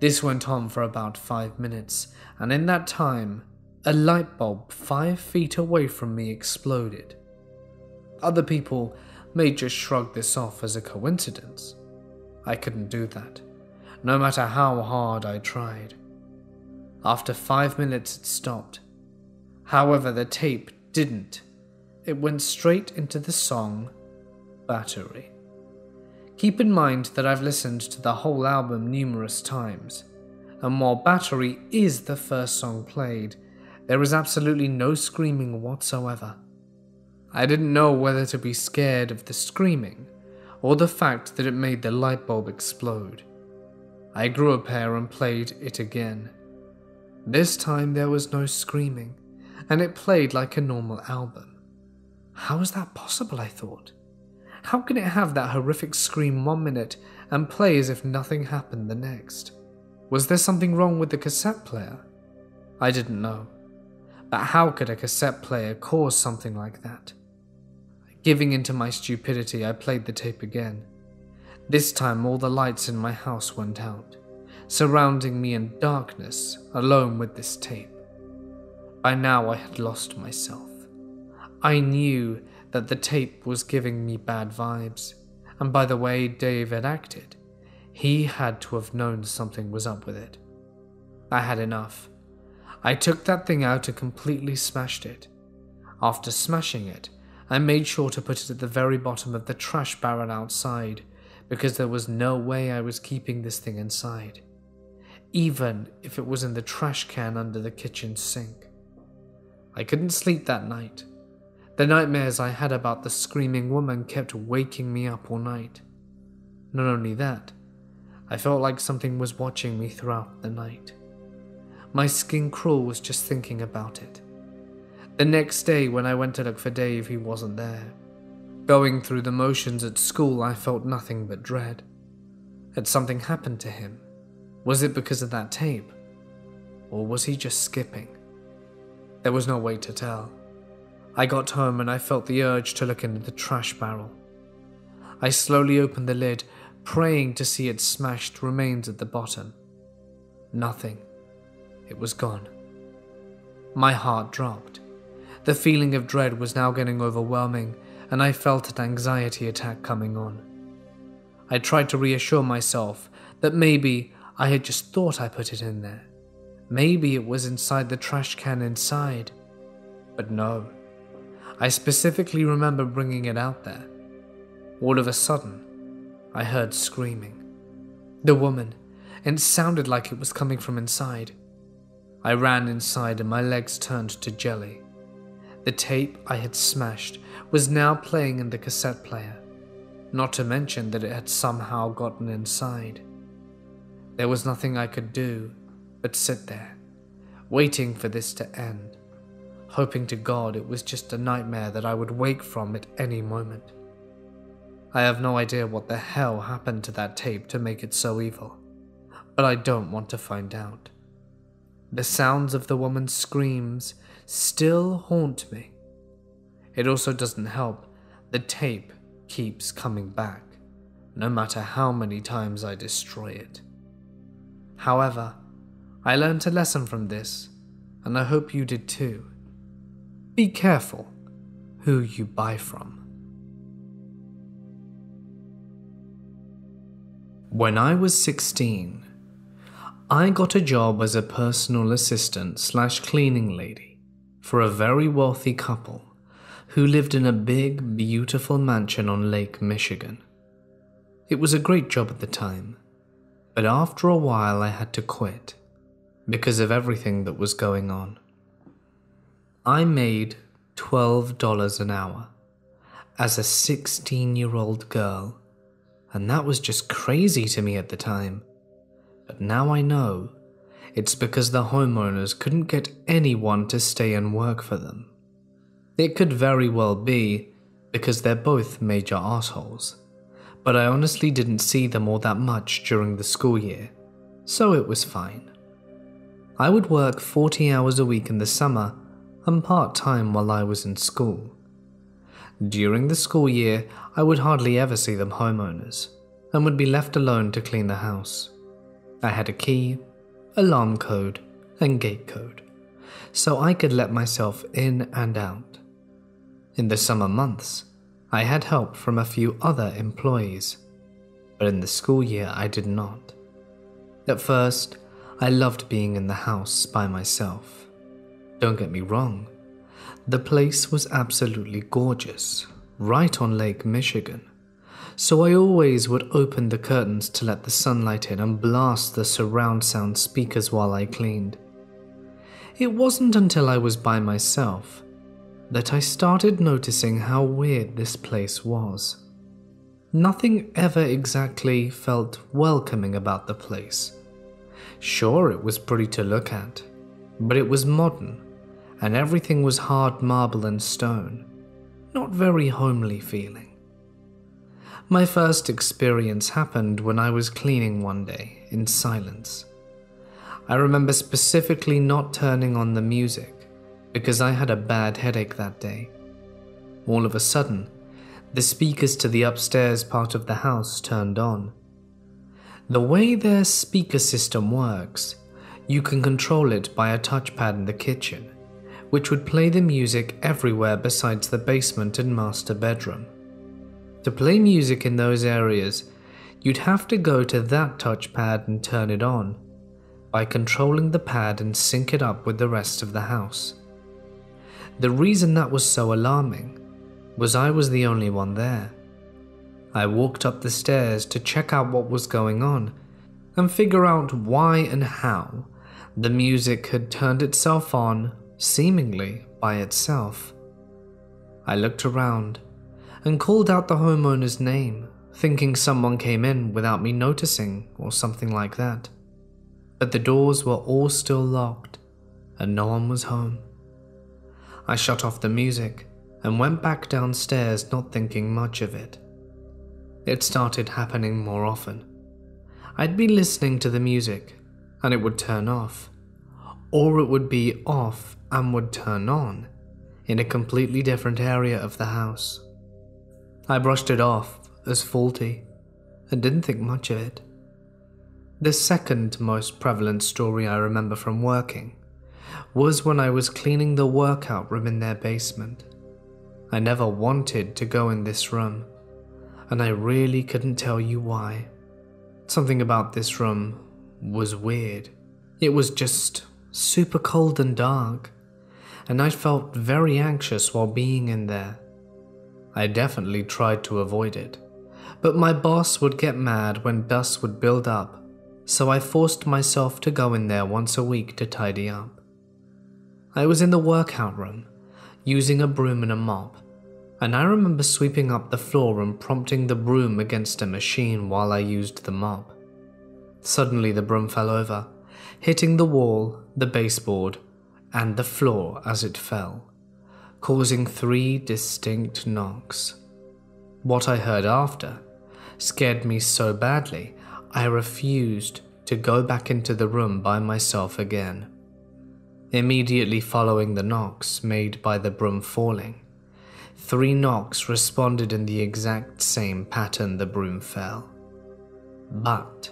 This went on for about five minutes, and in that time, a light bulb five feet away from me exploded. Other people may just shrug this off as a coincidence. I couldn't do that, no matter how hard I tried. After five minutes, it stopped. However, the tape didn't. It went straight into the song Battery. Keep in mind that I've listened to the whole album numerous times, and while Battery is the first song played, there is absolutely no screaming whatsoever. I didn't know whether to be scared of the screaming or the fact that it made the light bulb explode. I grew a pair and played it again. This time there was no screaming, and it played like a normal album. How is that possible? I thought. How can it have that horrific scream one minute and play as if nothing happened the next? Was there something wrong with the cassette player? I didn't know. But how could a cassette player cause something like that? Giving into my stupidity, I played the tape again. This time, all the lights in my house went out, surrounding me in darkness, alone with this tape. By now, I had lost myself. I knew that the tape was giving me bad vibes, and by the way Dave had acted, he had to have known something was up with it. I had enough. I took that thing out and completely smashed it. After smashing it, I made sure to put it at the very bottom of the trash barrel outside because there was no way I was keeping this thing inside, even if it was in the trash can under the kitchen sink. I couldn't sleep that night. The nightmares I had about the screaming woman kept waking me up all night. Not only that, I felt like something was watching me throughout the night. My skin crawls just thinking about it. The next day, when I went to look for Dave, he wasn't there. Going through the motions at school, I felt nothing but dread. Had something happened to him? Was it because of that tape? Or was he just skipping? There was no way to tell. I got home and I felt the urge to look into the trash barrel. I slowly opened the lid, praying to see its smashed remains at the bottom. Nothing. It was gone. My heart dropped. The feeling of dread was now getting overwhelming, and I felt an anxiety attack coming on. I tried to reassure myself that maybe I had just thought I put it in there. Maybe it was inside the trash can inside. But no, I specifically remember bringing it out there. All of a sudden, I heard screaming. The woman, and it sounded like it was coming from inside. I ran inside and my legs turned to jelly. The tape I had smashed was now playing in the cassette player, not to mention that it had somehow gotten inside. There was nothing I could do but sit there, waiting for this to end, hoping to God it was just a nightmare that I would wake from at any moment. I have no idea what the hell happened to that tape to make it so evil, but I don't want to find out. The sounds of the woman's screams still haunt me. It also doesn't help, the tape keeps coming back, no matter how many times I destroy it. However, I learned a lesson from this, and I hope you did too. Be careful who you buy from. When I was 16, I got a job as a personal assistant slash cleaning lady for a very wealthy couple who lived in a big, beautiful mansion on Lake Michigan. It was a great job at the time, but after a while I had to quit because of everything that was going on. I made $12 an hour as a 16 year old girl, and that was just crazy to me at the time. But now I know it's because the homeowners couldn't get anyone to stay and work for them. It could very well be because they're both major assholes, but I honestly didn't see them all that much during the school year, so it was fine. I would work 40 hours a week in the summer and part time while I was in school. During the school year, I would hardly ever see them homeowners and would be left alone to clean the house. I had a key, alarm code, and gate code, so I could let myself in and out. In the summer months, I had help from a few other employees, but in the school year I did not. At first, I loved being in the house by myself. Don't get me wrong, the place was absolutely gorgeous, right on Lake Michigan so I always would open the curtains to let the sunlight in and blast the surround sound speakers while I cleaned. It wasn't until I was by myself that I started noticing how weird this place was. Nothing ever exactly felt welcoming about the place. Sure, it was pretty to look at, but it was modern, and everything was hard marble and stone, not very homely feeling. My first experience happened when I was cleaning one day, in silence. I remember specifically not turning on the music because I had a bad headache that day. All of a sudden, the speakers to the upstairs part of the house turned on. The way their speaker system works, you can control it by a touchpad in the kitchen, which would play the music everywhere besides the basement and master bedroom. To play music in those areas, you'd have to go to that touchpad and turn it on by controlling the pad and sync it up with the rest of the house. The reason that was so alarming was I was the only one there. I walked up the stairs to check out what was going on and figure out why and how the music had turned itself on seemingly by itself. I looked around and called out the homeowner's name, thinking someone came in without me noticing or something like that. But the doors were all still locked and no one was home. I shut off the music and went back downstairs, not thinking much of it. It started happening more often. I'd be listening to the music and it would turn off, or it would be off and would turn on in a completely different area of the house. I brushed it off as faulty and didn't think much of it. The second most prevalent story I remember from working was when I was cleaning the workout room in their basement. I never wanted to go in this room, and I really couldn't tell you why. Something about this room was weird. It was just super cold and dark, and I felt very anxious while being in there. I definitely tried to avoid it, but my boss would get mad when dust would build up, so I forced myself to go in there once a week to tidy up. I was in the workout room, using a broom and a mop, and I remember sweeping up the floor and prompting the broom against a machine while I used the mop. Suddenly, the broom fell over, hitting the wall, the baseboard, and the floor as it fell, causing three distinct knocks. What I heard after scared me so badly, I refused to go back into the room by myself again. Immediately following the knocks made by the broom falling, three knocks responded in the exact same pattern the broom fell. But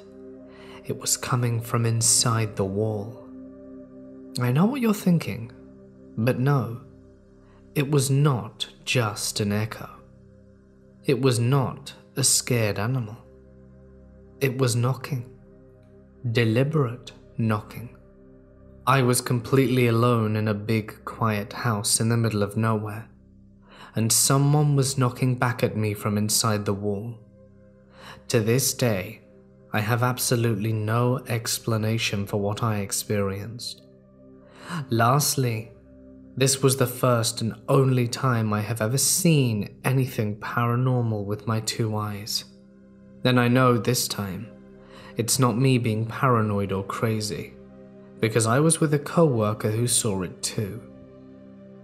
it was coming from inside the wall. I know what you're thinking, but no, it was not just an echo. It was not a scared animal. It was knocking. Deliberate knocking. I was completely alone in a big, quiet house in the middle of nowhere, and someone was knocking back at me from inside the wall. To this day, I have absolutely no explanation for what I experienced. Lastly, this was the first and only time I have ever seen anything paranormal with my two eyes. Then I know this time it's not me being paranoid or crazy, because I was with a coworker who saw it too.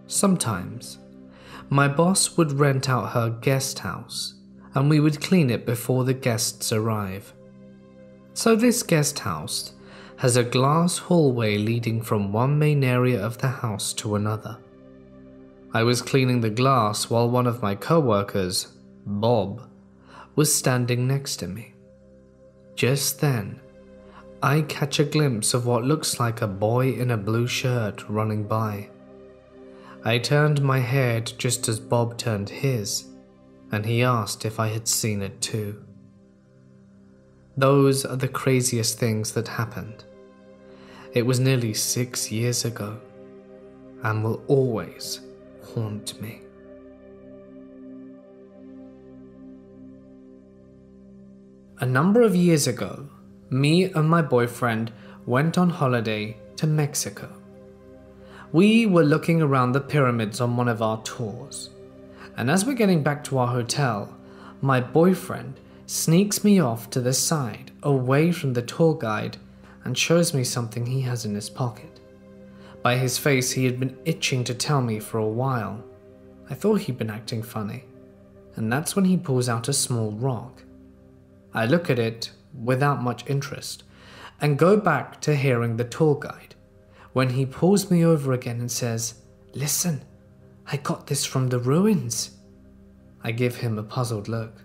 Sometimes, my boss would rent out her guest house and we would clean it before the guests arrive. So, this guest house has a glass hallway leading from one main area of the house to another. I was cleaning the glass while one of my co-workers, Bob, was standing next to me. Just then, I catch a glimpse of what looks like a boy in a blue shirt running by. I turned my head just as Bob turned his, and he asked if I had seen it too. Those are the craziest things that happened. It was nearly six years ago and will always haunt me. A number of years ago, me and my boyfriend went on holiday to Mexico. We were looking around the pyramids on one of our tours, and as we're getting back to our hotel, my boyfriend sneaks me off to the side, away from the tour guide, and shows me something he has in his pocket. By his face, he had been itching to tell me for a while. I thought he'd been acting funny, and that's when he pulls out a small rock. I look at it without much interest and go back to hearing the tour guide when he pulls me over again and says, Listen, I got this from the ruins. I give him a puzzled look.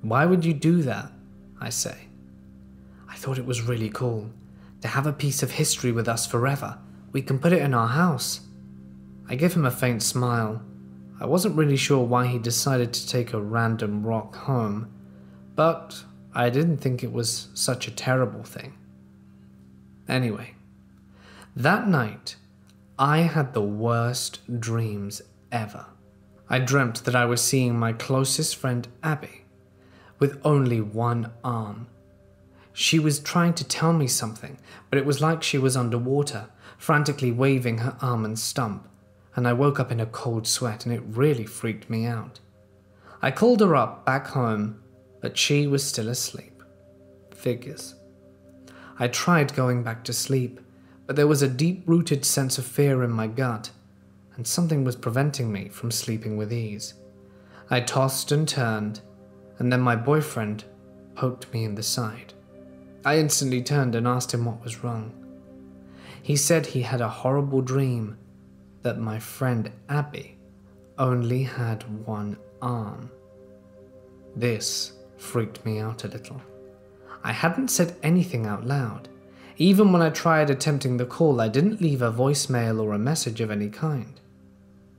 Why would you do that? I say. I thought it was really cool to have a piece of history with us forever. We can put it in our house. I give him a faint smile. I wasn't really sure why he decided to take a random rock home, but I didn't think it was such a terrible thing. Anyway, that night, I had the worst dreams ever. I dreamt that I was seeing my closest friend Abby with only one arm. She was trying to tell me something, but it was like she was underwater, frantically waving her arm and stump, and I woke up in a cold sweat and it really freaked me out. I called her up back home, but she was still asleep. Figures. I tried going back to sleep, but there was a deep rooted sense of fear in my gut, and something was preventing me from sleeping with ease. I tossed and turned, and then my boyfriend poked me in the side. I instantly turned and asked him what was wrong. He said he had a horrible dream that my friend Abby only had one arm. This freaked me out a little. I hadn't said anything out loud. Even when I tried attempting the call, I didn't leave a voicemail or a message of any kind.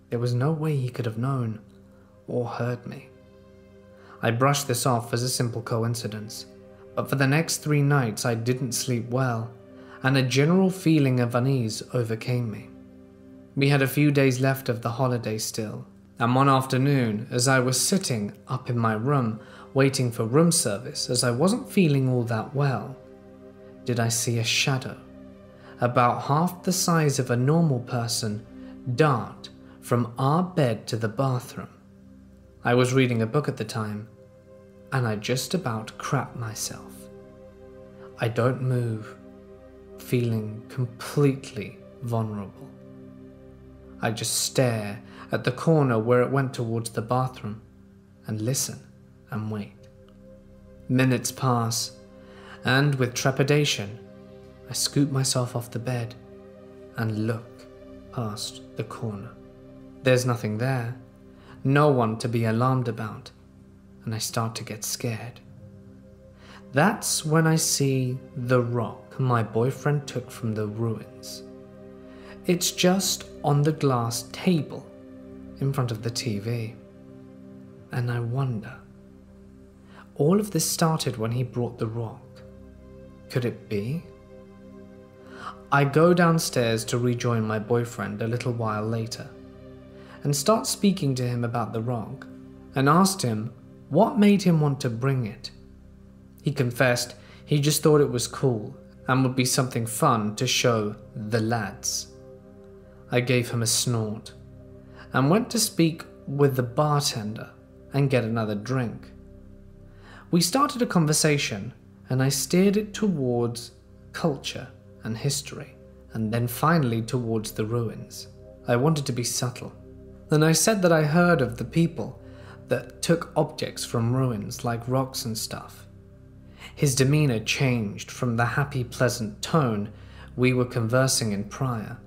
There was no way he could have known or heard me. I brushed this off as a simple coincidence, but for the next three nights I didn't sleep well, and a general feeling of unease overcame me. We had a few days left of the holiday still, and one afternoon, as I was sitting up in my room waiting for room service, as I wasn't feeling all that well, did I see a shadow, about half the size of a normal person, dart from our bed to the bathroom. I was reading a book at the time, and I just about crapped myself. I don't move, feeling completely vulnerable. I just stare at the corner where it went towards the bathroom and listen and wait. Minutes pass, and with trepidation, I scoop myself off the bed and look past the corner. There's nothing there, no one to be alarmed about, and I start to get scared. That's when I see the rock my boyfriend took from the ruins. It's just on the glass table in front of the TV. And I wonder. All of this started when he brought the rock. Could it be? I go downstairs to rejoin my boyfriend a little while later and start speaking to him about the rock and asked him what made him want to bring it. He confessed he just thought it was cool and would be something fun to show the lads. I gave him a snort and went to speak with the bartender and get another drink. We started a conversation and I steered it towards culture and history, and then finally towards the ruins. I wanted to be subtle. Then I said that I heard of the people that took objects from ruins like rocks and stuff. His demeanor changed from the happy, pleasant tone we were conversing in prior,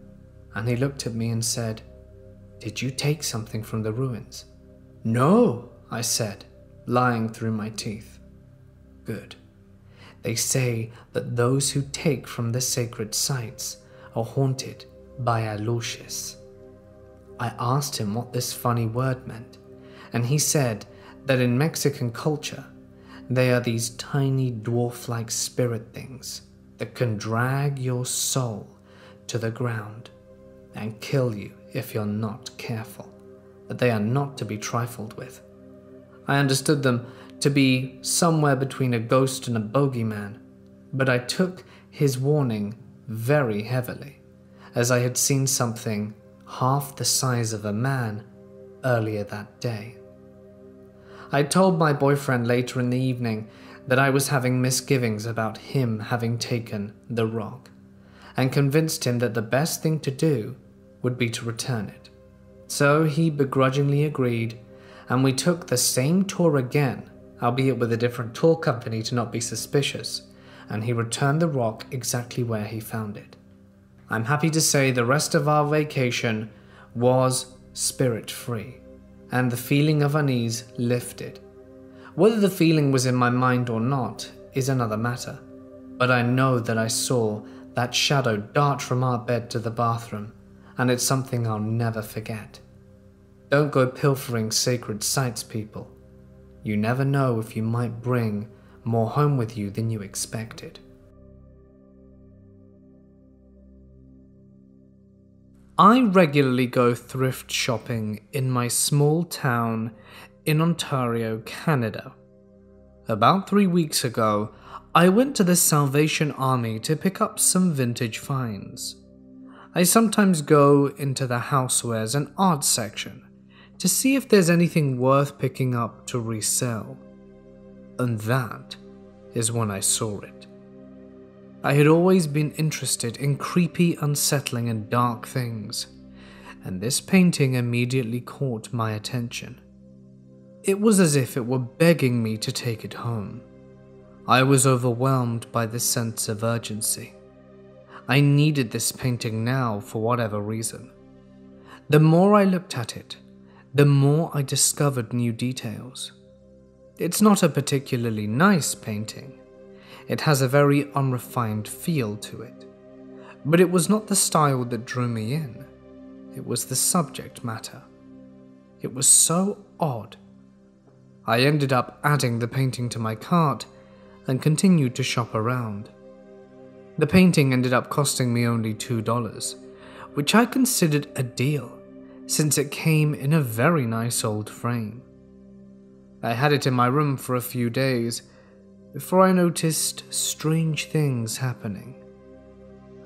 and he looked at me and said, Did you take something from the ruins? No, I said, lying through my teeth. Good. They say that those who take from the sacred sites are haunted by Aluxes. I asked him what this funny word meant, and he said that in Mexican culture, they are these tiny dwarf like spirit things that can drag your soul to the ground and kill you if you're not careful, that they are not to be trifled with. I understood them to be somewhere between a ghost and a bogeyman, but I took his warning very heavily, as I had seen something half the size of a man earlier that day. I told my boyfriend later in the evening that I was having misgivings about him having taken the rock, and convinced him that the best thing to do would be to return it. So he begrudgingly agreed, and we took the same tour again, albeit with a different tour company to not be suspicious, and he returned the rock exactly where he found it. I'm happy to say the rest of our vacation was spirit free, and the feeling of unease lifted. Whether the feeling was in my mind or not is another matter, but I know that I saw that shadow dart from our bed to the bathroom, and it's something I'll never forget. Don't go pilfering sacred sites, people. You never know if you might bring more home with you than you expected. I regularly go thrift shopping in my small town in Ontario, Canada. About three weeks ago, I went to the Salvation Army to pick up some vintage finds. I sometimes go into the housewares and art section to see if there's anything worth picking up to resell. And that is when I saw it. I had always been interested in creepy, unsettling, and dark things, and this painting immediately caught my attention. It was as if it were begging me to take it home. I was overwhelmed by the sense of urgency. I needed this painting now for whatever reason. The more I looked at it, the more I discovered new details. It's not a particularly nice painting. It has a very unrefined feel to it. But it was not the style that drew me in. It was the subject matter. It was so odd. I ended up adding the painting to my cart and continued to shop around. The painting ended up costing me only $2, which I considered a deal since it came in a very nice old frame. I had it in my room for a few days before I noticed strange things happening.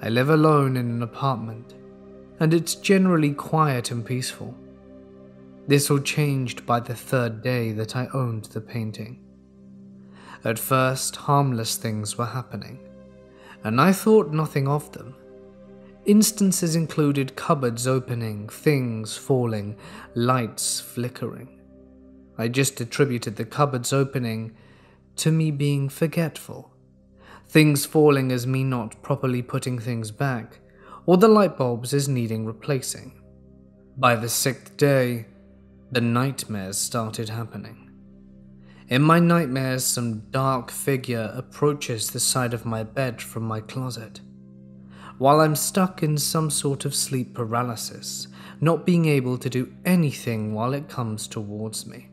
I live alone in an apartment, and it's generally quiet and peaceful. This all changed by the third day that I owned the painting. At first, harmless things were happening, and I thought nothing of them. Instances included cupboards opening, things falling, lights flickering. I just attributed the cupboards opening to me being forgetful, things falling as me not properly putting things back, or the light bulbs as needing replacing. By the sixth day, the nightmares started happening. In my nightmares, some dark figure approaches the side of my bed from my closet. While I'm stuck in some sort of sleep paralysis, not being able to do anything while it comes towards me.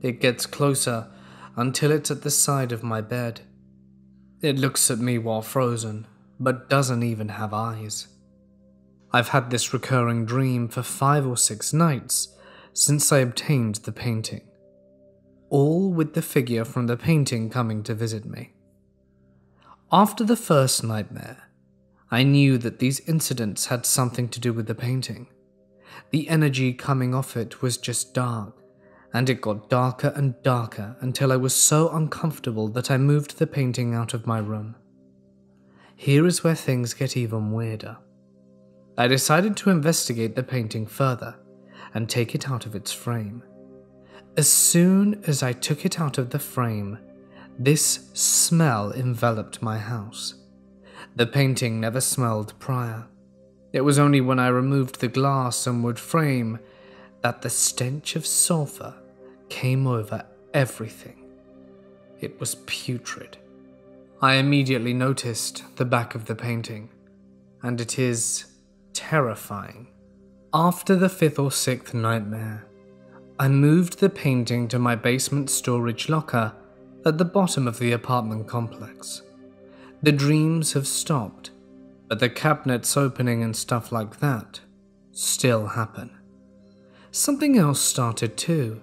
It gets closer until it's at the side of my bed. It looks at me while frozen, but doesn't even have eyes. I've had this recurring dream for five or six nights since I obtained the painting, all with the figure from the painting coming to visit me. After the first nightmare, I knew that these incidents had something to do with the painting. The energy coming off it was just dark, and it got darker and darker until I was so uncomfortable that I moved the painting out of my room. Here is where things get even weirder. I decided to investigate the painting further and take it out of its frame. As soon as I took it out of the frame, this smell enveloped my house. The painting never smelled prior. It was only when I removed the glass and wood frame that the stench of sulfur came over everything. It was putrid. I immediately noticed the back of the painting, and it is terrifying. After the fifth or sixth nightmare, I moved the painting to my basement storage locker at the bottom of the apartment complex. The dreams have stopped, but the cabinets opening and stuff like that still happen. Something else started too.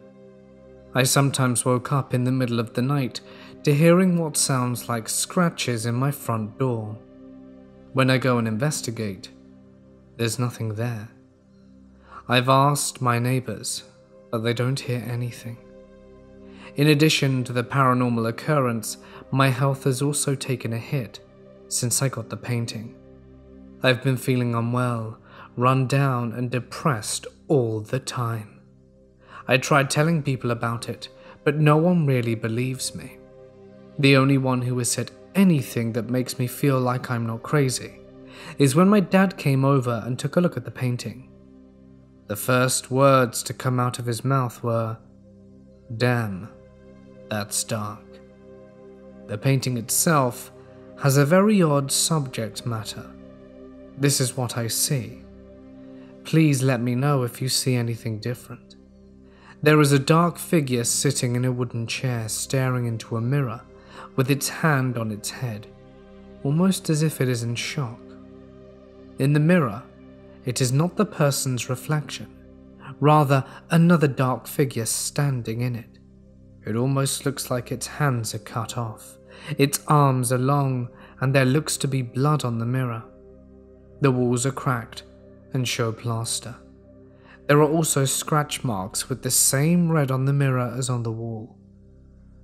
I sometimes woke up in the middle of the night to hearing what sounds like scratches in my front door. When I go and investigate, there's nothing there. I've asked my neighbors, but they don't hear anything. In addition to the paranormal occurrence, my health has also taken a hit since I got the painting. I've been feeling unwell, run down, and depressed all the time. I tried telling people about it, but no one really believes me. The only one who has said anything that makes me feel like I'm not crazy is when my dad came over and took a look at the painting. The first words to come out of his mouth were, Damn, that's dark. The painting itself has a very odd subject matter. This is what I see. Please let me know if you see anything different. There is a dark figure sitting in a wooden chair staring into a mirror with its hand on its head, almost as if it is in shock. In the mirror, it is not the person's reflection, rather, another dark figure standing in it. It almost looks like its hands are cut off, its arms are long, and there looks to be blood on the mirror. The walls are cracked and show plaster. There are also scratch marks with the same red on the mirror as on the wall.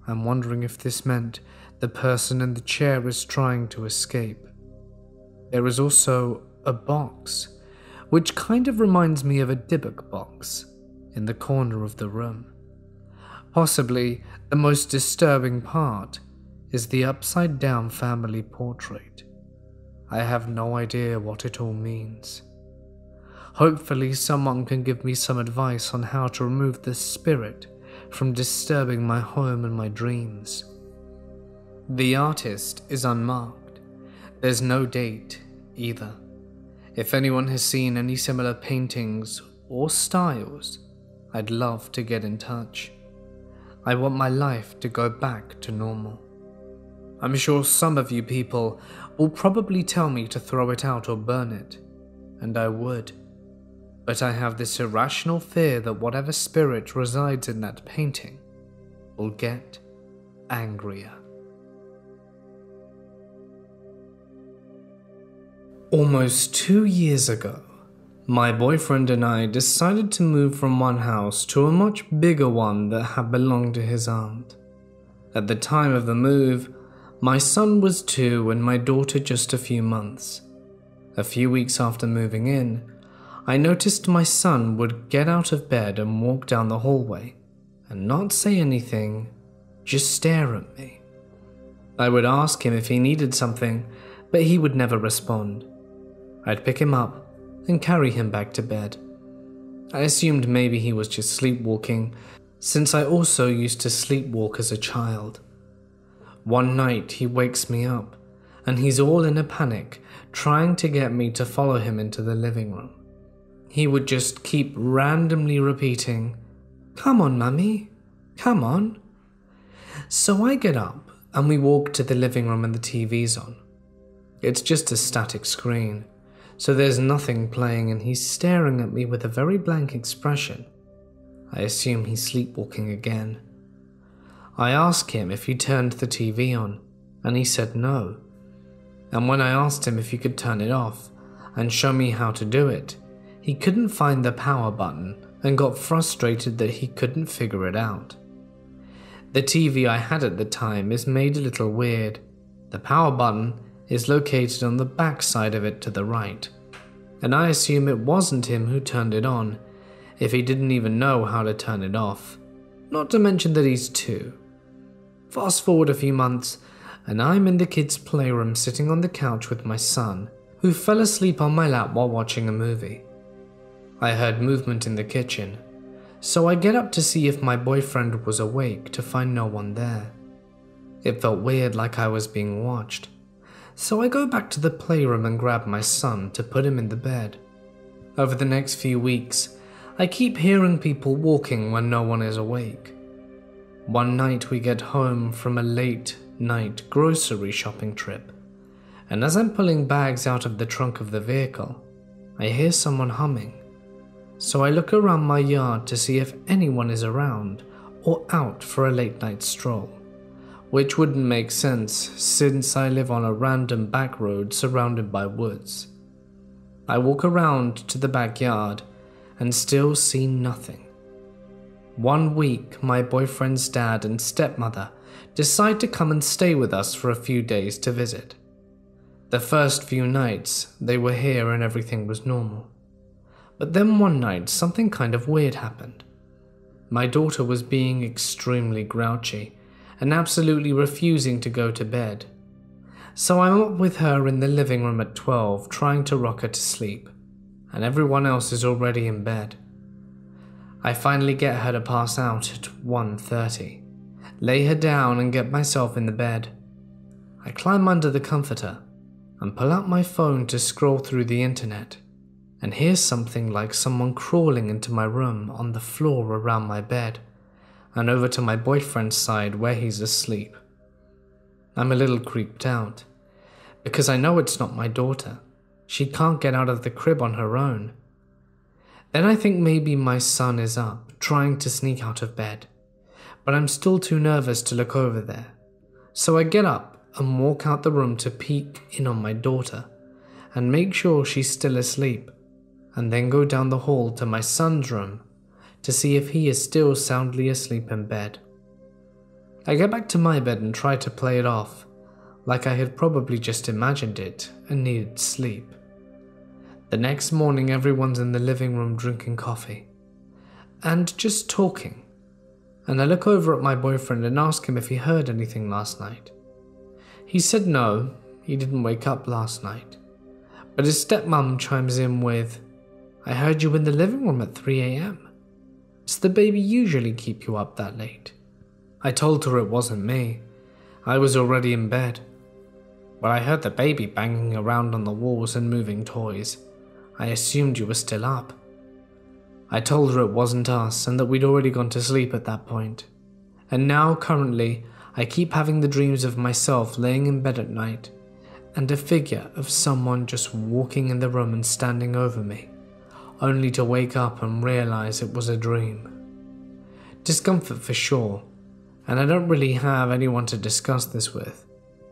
I'm wondering if this meant the person in the chair is trying to escape. There is also a box, which kind of reminds me of a Dybbuk box, in the corner of the room. Possibly the most disturbing part is the upside down family portrait. I have no idea what it all means. Hopefully, someone can give me some advice on how to remove the spirit from disturbing my home and my dreams. The artist is unmarked. There's no date either. If anyone has seen any similar paintings or styles, I'd love to get in touch. I want my life to go back to normal. I'm sure some of you people will probably tell me to throw it out or burn it and I would. But I have this irrational fear that whatever spirit resides in that painting will get angrier. Almost two years ago, my boyfriend and I decided to move from one house to a much bigger one that had belonged to his aunt. At the time of the move, my son was two and my daughter just a few months. A few weeks after moving in, I noticed my son would get out of bed and walk down the hallway and not say anything, just stare at me. I would ask him if he needed something, but he would never respond. I'd pick him up and carry him back to bed. I assumed maybe he was just sleepwalking, since I also used to sleepwalk as a child. One night he wakes me up, and he's all in a panic, trying to get me to follow him into the living room. He would just keep randomly repeating, Come on, mummy, come on. So I get up and we walk to the living room and the TV's on. It's just a static screen so there's nothing playing and he's staring at me with a very blank expression. I assume he's sleepwalking again. I asked him if he turned the TV on, and he said no. And when I asked him if he could turn it off and show me how to do it, he couldn't find the power button and got frustrated that he couldn't figure it out. The TV I had at the time is made a little weird. The power button is located on the back side of it to the right, and I assume it wasn't him who turned it on, if he didn't even know how to turn it off. Not to mention that he's two. Fast forward a few months, and I'm in the kids' playroom sitting on the couch with my son, who fell asleep on my lap while watching a movie. I heard movement in the kitchen, so I get up to see if my boyfriend was awake to find no one there. It felt weird like I was being watched, so I go back to the playroom and grab my son to put him in the bed. Over the next few weeks, I keep hearing people walking when no one is awake. One night we get home from a late night grocery shopping trip, and as I'm pulling bags out of the trunk of the vehicle, I hear someone humming. So I look around my yard to see if anyone is around or out for a late night stroll which wouldn't make sense since I live on a random back road surrounded by woods. I walk around to the backyard and still see nothing. One week, my boyfriend's dad and stepmother decide to come and stay with us for a few days to visit. The first few nights, they were here and everything was normal. But then one night, something kind of weird happened. My daughter was being extremely grouchy and absolutely refusing to go to bed. So I'm up with her in the living room at 12 trying to rock her to sleep, and everyone else is already in bed. I finally get her to pass out at 1:30, lay her down and get myself in the bed. I climb under the comforter and pull out my phone to scroll through the internet and hear something like someone crawling into my room on the floor around my bed and over to my boyfriend's side where he's asleep. I'm a little creeped out because I know it's not my daughter. She can't get out of the crib on her own. Then I think maybe my son is up, trying to sneak out of bed, but I'm still too nervous to look over there. So I get up and walk out the room to peek in on my daughter and make sure she's still asleep, and then go down the hall to my son's room to see if he is still soundly asleep in bed. I get back to my bed and try to play it off, like I had probably just imagined it and needed sleep. The next morning, everyone's in the living room drinking coffee and just talking. And I look over at my boyfriend and ask him if he heard anything last night. He said no, he didn't wake up last night. But his stepmom chimes in with, I heard you in the living room at 3 am. Does the baby usually keep you up that late? I told her it wasn't me. I was already in bed. But I heard the baby banging around on the walls and moving toys. I assumed you were still up. I told her it wasn't us and that we'd already gone to sleep at that point. And now, currently, I keep having the dreams of myself laying in bed at night, and a figure of someone just walking in the room and standing over me, only to wake up and realize it was a dream. Discomfort for sure, and I don't really have anyone to discuss this with,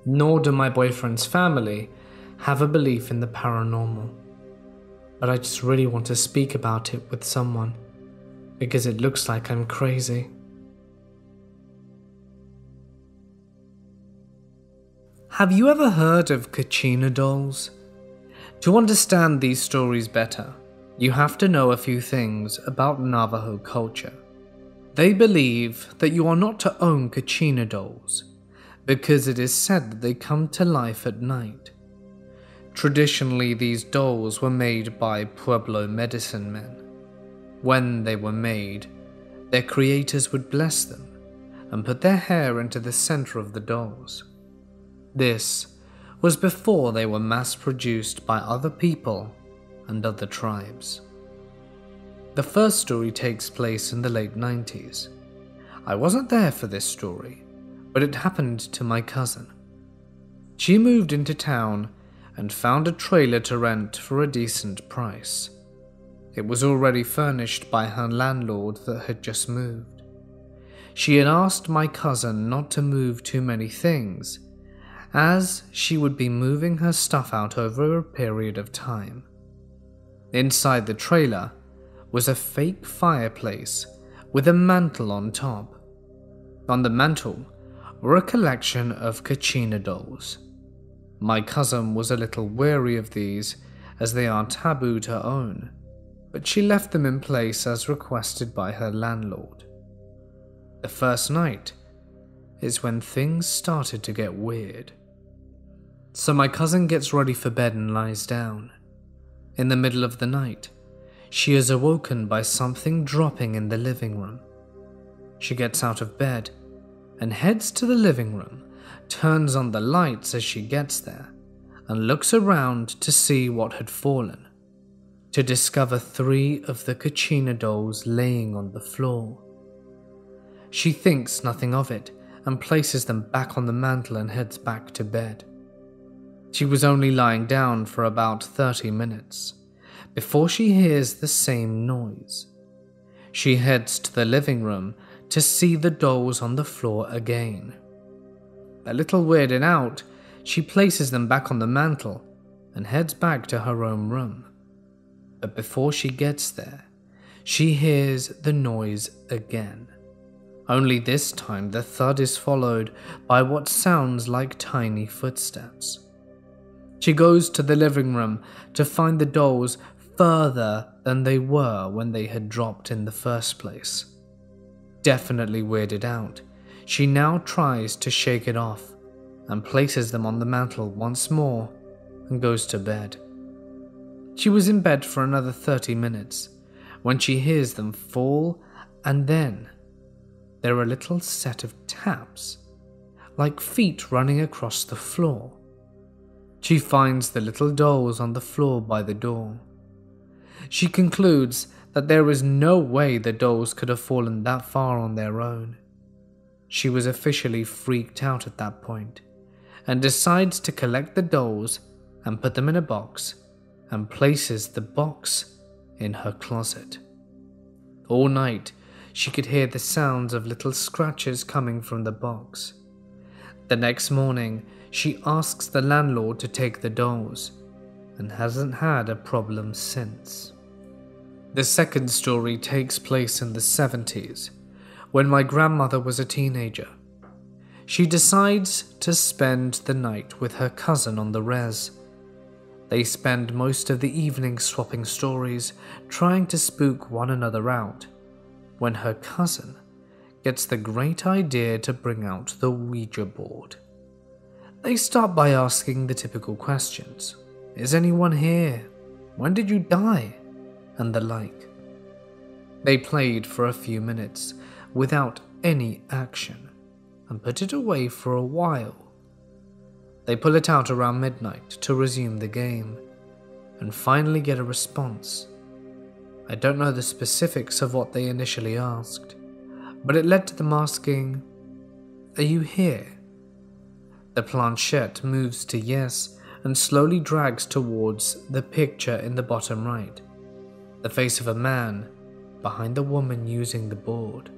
nor do my boyfriend's family have a belief in the paranormal. But I just really want to speak about it with someone, because it looks like I'm crazy. Have you ever heard of Kachina dolls? To understand these stories better, you have to know a few things about Navajo culture. They believe that you are not to own Kachina dolls because it is said that they come to life at night. Traditionally, these dolls were made by Pueblo medicine men. When they were made, their creators would bless them and put their hair into the center of the dolls. This was before they were mass produced by other people and other tribes. The first story takes place in the late 90s. I wasn't there for this story, but it happened to my cousin. She moved into town and found a trailer to rent for a decent price. It was already furnished by her landlord that had just moved. She had asked my cousin not to move too many things as she would be moving her stuff out over a period of time. Inside the trailer was a fake fireplace with a mantle on top. On the mantle were a collection of Kachina dolls. My cousin was a little wary of these as they are taboo to own, but she left them in place as requested by her landlord. The first night is when things started to get weird. So my cousin gets ready for bed and lies down. In the middle of the night, she is awoken by something dropping in the living room. She gets out of bed and heads to the living room, turns on the lights as she gets there, and looks around to see what had fallen, to discover three of the Kachina dolls laying on the floor. She thinks nothing of it and places them back on the mantel and heads back to bed. She was only lying down for about 30 minutes before she hears the same noise. She heads to the living room to see the dolls on the floor again. A little weirded out, she places them back on the mantel and heads back to her own room. But before she gets there, she hears the noise again. Only this time the thud is followed by what sounds like tiny footsteps. She goes to the living room to find the dolls further than they were when they had dropped in the first place. Definitely weirded out, she now tries to shake it off and places them on the mantel once more and goes to bed. She was in bed for another 30 minutes when she hears them fall, and then there are a little set of taps, like feet running across the floor. She finds the little dolls on the floor by the door. She concludes that there is no way the dolls could have fallen that far on their own. She was officially freaked out at that point and decides to collect the dolls and put them in a box and places the box in her closet. All night, she could hear the sounds of little scratches coming from the box. The next morning, she asks the landlord to take the dolls and hasn't had a problem since. The second story takes place in the 70s, when my grandmother was a teenager. She decides to spend the night with her cousin on the res. They spend most of the evening swapping stories, trying to spook one another out, when her cousin gets the great idea to bring out the Ouija board. They start by asking the typical questions Is anyone here? When did you die? And the like. They played for a few minutes without any action and put it away for a while. They pull it out around midnight to resume the game and finally get a response. I don't know the specifics of what they initially asked, but it led to them asking, Are you here? The planchette moves to yes, and slowly drags towards the picture in the bottom right the face of a man behind the woman using the board.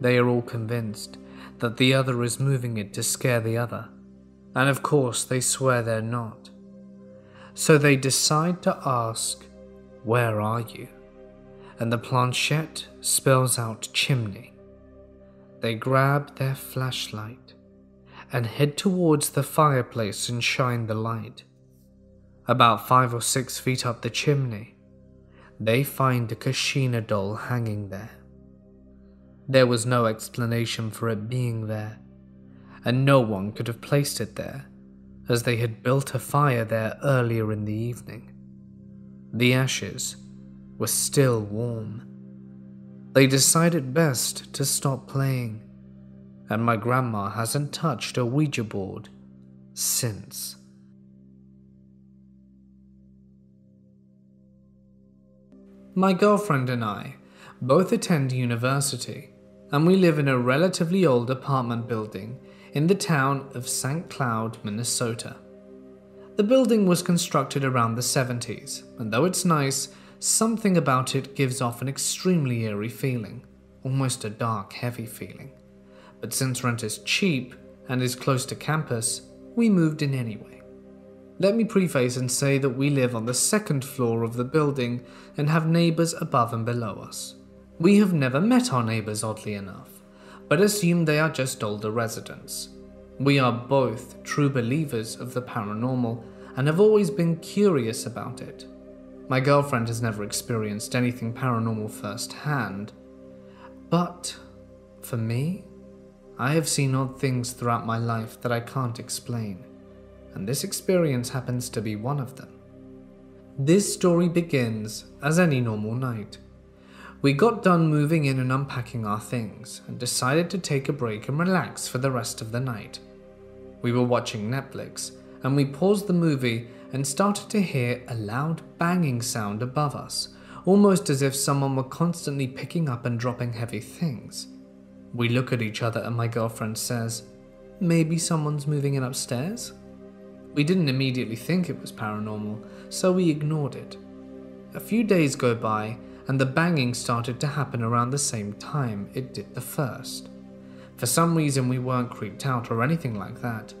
They are all convinced that the other is moving it to scare the other, and of course they swear they're not. So they decide to ask, Where are you? And the planchette spells out chimney. They grab their flashlight and head towards the fireplace and shine the light. About five or six feet up the chimney, they find a Kachina doll hanging there. There was no explanation for it being there, and no one could have placed it there, as they had built a fire there earlier in the evening. The ashes were still warm. They decided best to stop playing, and my grandma hasn't touched a Ouija board since. My girlfriend and I both attend university, and we live in a relatively old apartment building in the town of St. Cloud, Minnesota. The building was constructed around the 70s, and though it's nice, something about it gives off an extremely eerie feeling, almost a dark, heavy feeling. But since rent is cheap and is close to campus, we moved in anyway. Let me preface and say that we live on the second floor of the building and have neighbours above and below us. We have never met our neighbours, oddly enough, but assume they are just older residents. We are both true believers of the paranormal and have always been curious about it. My girlfriend has never experienced anything paranormal firsthand, but for me, I have seen odd things throughout my life that I can't explain and this experience happens to be one of them. This story begins as any normal night. We got done moving in and unpacking our things and decided to take a break and relax for the rest of the night. We were watching Netflix and we paused the movie and started to hear a loud banging sound above us, almost as if someone were constantly picking up and dropping heavy things. We look at each other and my girlfriend says, Maybe someone's moving in upstairs? We didn't immediately think it was paranormal, so we ignored it. A few days go by, and the banging started to happen around the same time it did the first. For some reason, we weren't creeped out or anything like that.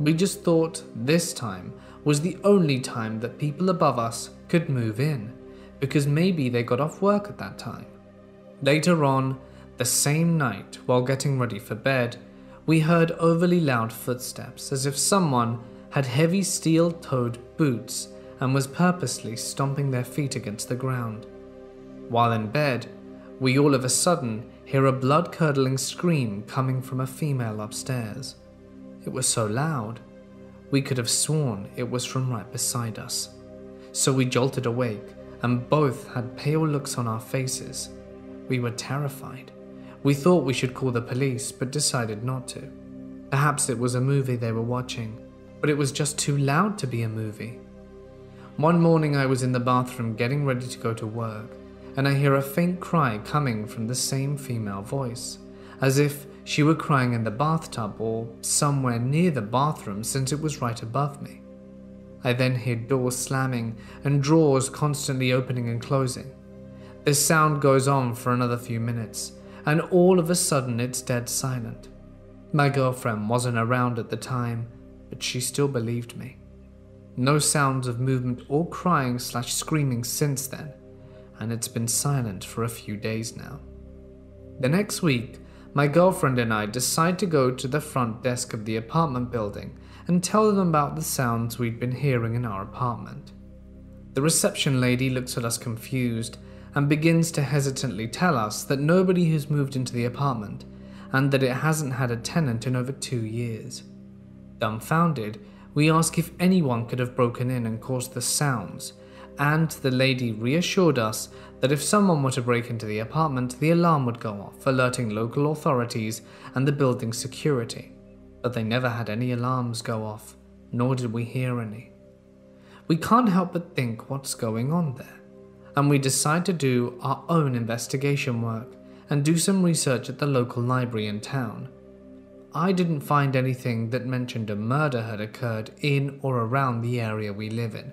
We just thought this time was the only time that people above us could move in, because maybe they got off work at that time. Later on, the same night, while getting ready for bed, we heard overly loud footsteps as if someone had heavy steel toed boots and was purposely stomping their feet against the ground. While in bed, we all of a sudden hear a blood curdling scream coming from a female upstairs. It was so loud, we could have sworn it was from right beside us. So we jolted awake and both had pale looks on our faces. We were terrified. We thought we should call the police, but decided not to. Perhaps it was a movie they were watching but it was just too loud to be a movie. One morning I was in the bathroom getting ready to go to work, and I hear a faint cry coming from the same female voice, as if she were crying in the bathtub or somewhere near the bathroom since it was right above me. I then hear doors slamming and drawers constantly opening and closing. This sound goes on for another few minutes, and all of a sudden it's dead silent. My girlfriend wasn't around at the time, but she still believed me. No sounds of movement or crying slash screaming since then, and it's been silent for a few days now. The next week, my girlfriend and I decide to go to the front desk of the apartment building and tell them about the sounds we'd been hearing in our apartment. The reception lady looks at us confused and begins to hesitantly tell us that nobody has moved into the apartment and that it hasn't had a tenant in over two years. Dumbfounded, we ask if anyone could have broken in and caused the sounds, and the lady reassured us that if someone were to break into the apartment, the alarm would go off, alerting local authorities and the building's security. But they never had any alarms go off, nor did we hear any. We can't help but think what's going on there, and we decide to do our own investigation work and do some research at the local library in town. I didn't find anything that mentioned a murder had occurred in or around the area we live in,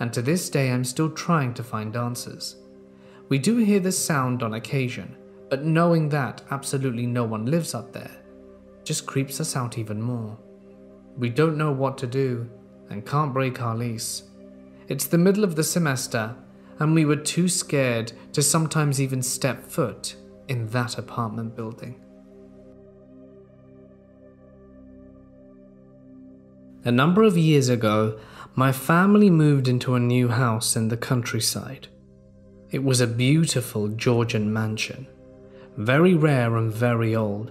and to this day I'm still trying to find answers. We do hear the sound on occasion, but knowing that absolutely no one lives up there just creeps us out even more. We don't know what to do and can't break our lease. It's the middle of the semester, and we were too scared to sometimes even step foot in that apartment building. A number of years ago, my family moved into a new house in the countryside. It was a beautiful Georgian mansion, very rare and very old,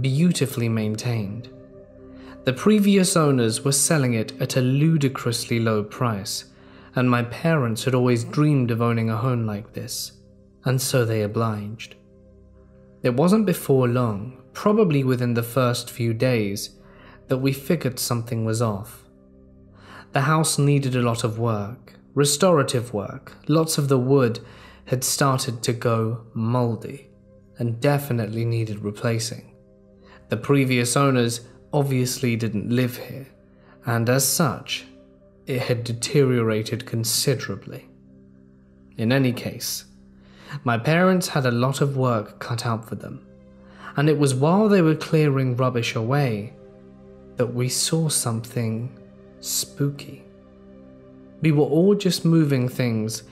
beautifully maintained. The previous owners were selling it at a ludicrously low price, and my parents had always dreamed of owning a home like this, and so they obliged. It wasn't before long, probably within the first few days, that we figured something was off. The house needed a lot of work, restorative work, lots of the wood had started to go mouldy and definitely needed replacing. The previous owners obviously didn't live here, and as such, it had deteriorated considerably. In any case, my parents had a lot of work cut out for them, and it was while they were clearing rubbish away that we saw something spooky. We were all just moving things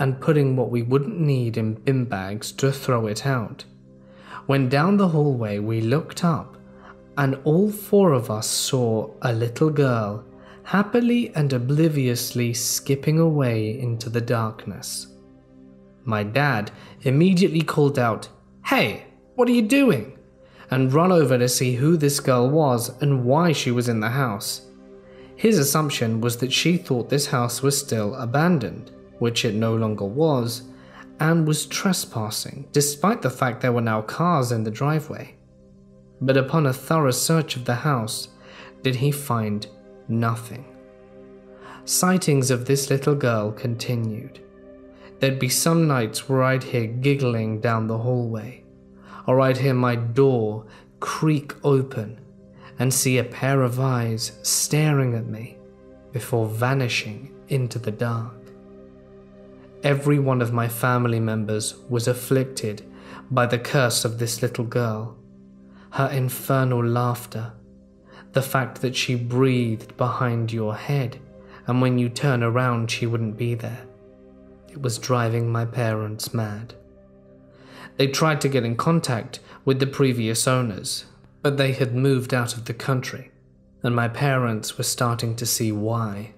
and putting what we wouldn't need in bin bags to throw it out. When down the hallway we looked up, and all four of us saw a little girl happily and obliviously skipping away into the darkness. My dad immediately called out, Hey, what are you doing? And run over to see who this girl was and why she was in the house. His assumption was that she thought this house was still abandoned, which it no longer was, and was trespassing, despite the fact there were now cars in the driveway. But upon a thorough search of the house, did he find nothing. Sightings of this little girl continued. There'd be some nights where I'd hear giggling down the hallway, or I'd hear my door creak open and see a pair of eyes staring at me before vanishing into the dark. Every one of my family members was afflicted by the curse of this little girl, her infernal laughter, the fact that she breathed behind your head, and when you turn around, she wouldn't be there. It was driving my parents mad. They tried to get in contact with the previous owners, but they had moved out of the country, and my parents were starting to see why.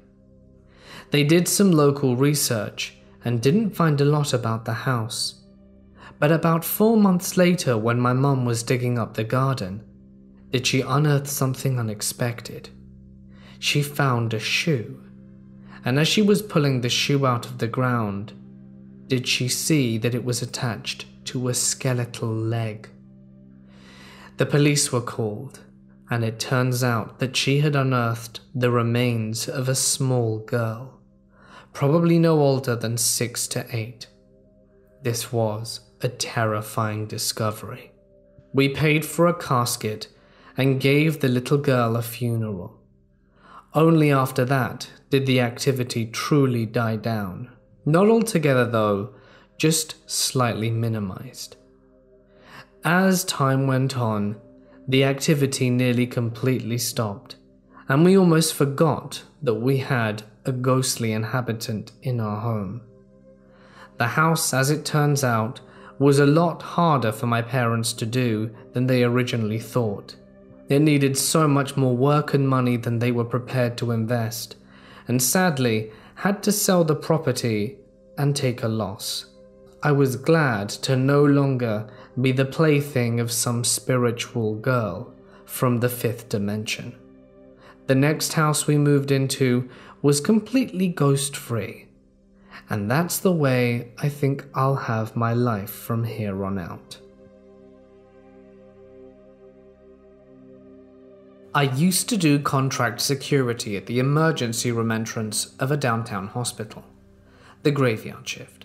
They did some local research and didn't find a lot about the house. But about four months later, when my mum was digging up the garden, did she unearth something unexpected. She found a shoe, and as she was pulling the shoe out of the ground, did she see that it was attached to a skeletal leg. The police were called, and it turns out that she had unearthed the remains of a small girl, probably no older than six to eight. This was a terrifying discovery. We paid for a casket and gave the little girl a funeral. Only after that did the activity truly die down. Not altogether, though, just slightly minimized. As time went on, the activity nearly completely stopped, and we almost forgot that we had a ghostly inhabitant in our home. The house, as it turns out, was a lot harder for my parents to do than they originally thought. It needed so much more work and money than they were prepared to invest, and sadly had to sell the property and take a loss. I was glad to no longer be the plaything of some spiritual girl from the fifth dimension. The next house we moved into was completely ghost free, and that's the way I think I'll have my life from here on out. I used to do contract security at the emergency room entrance of a downtown hospital, the graveyard shift.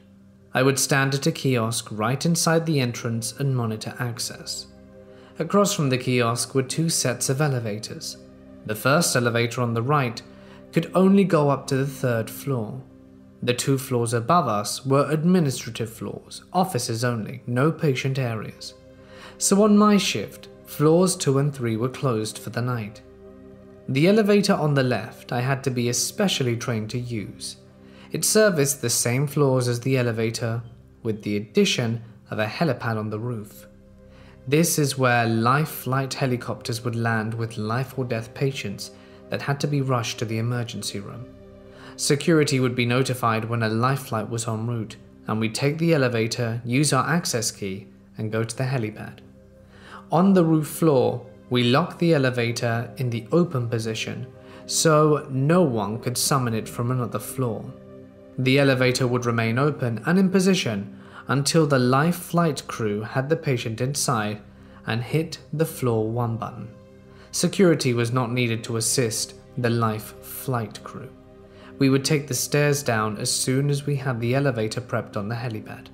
I would stand at a kiosk right inside the entrance and monitor access. Across from the kiosk were two sets of elevators. The first elevator on the right could only go up to the third floor. The two floors above us were administrative floors, offices only, no patient areas. So on my shift, floors 2 and 3 were closed for the night. The elevator on the left I had to be especially trained to use. It serviced the same floors as the elevator, with the addition of a helipad on the roof. This is where life flight helicopters would land with life or death patients that had to be rushed to the emergency room. Security would be notified when a life flight was en route, and we'd take the elevator, use our access key, and go to the helipad. On the roof floor, we locked the elevator in the open position so no one could summon it from another floor. The elevator would remain open and in position until the life flight crew had the patient inside and hit the floor 1 button. Security was not needed to assist the life flight crew. We would take the stairs down as soon as we had the elevator prepped on the helipad.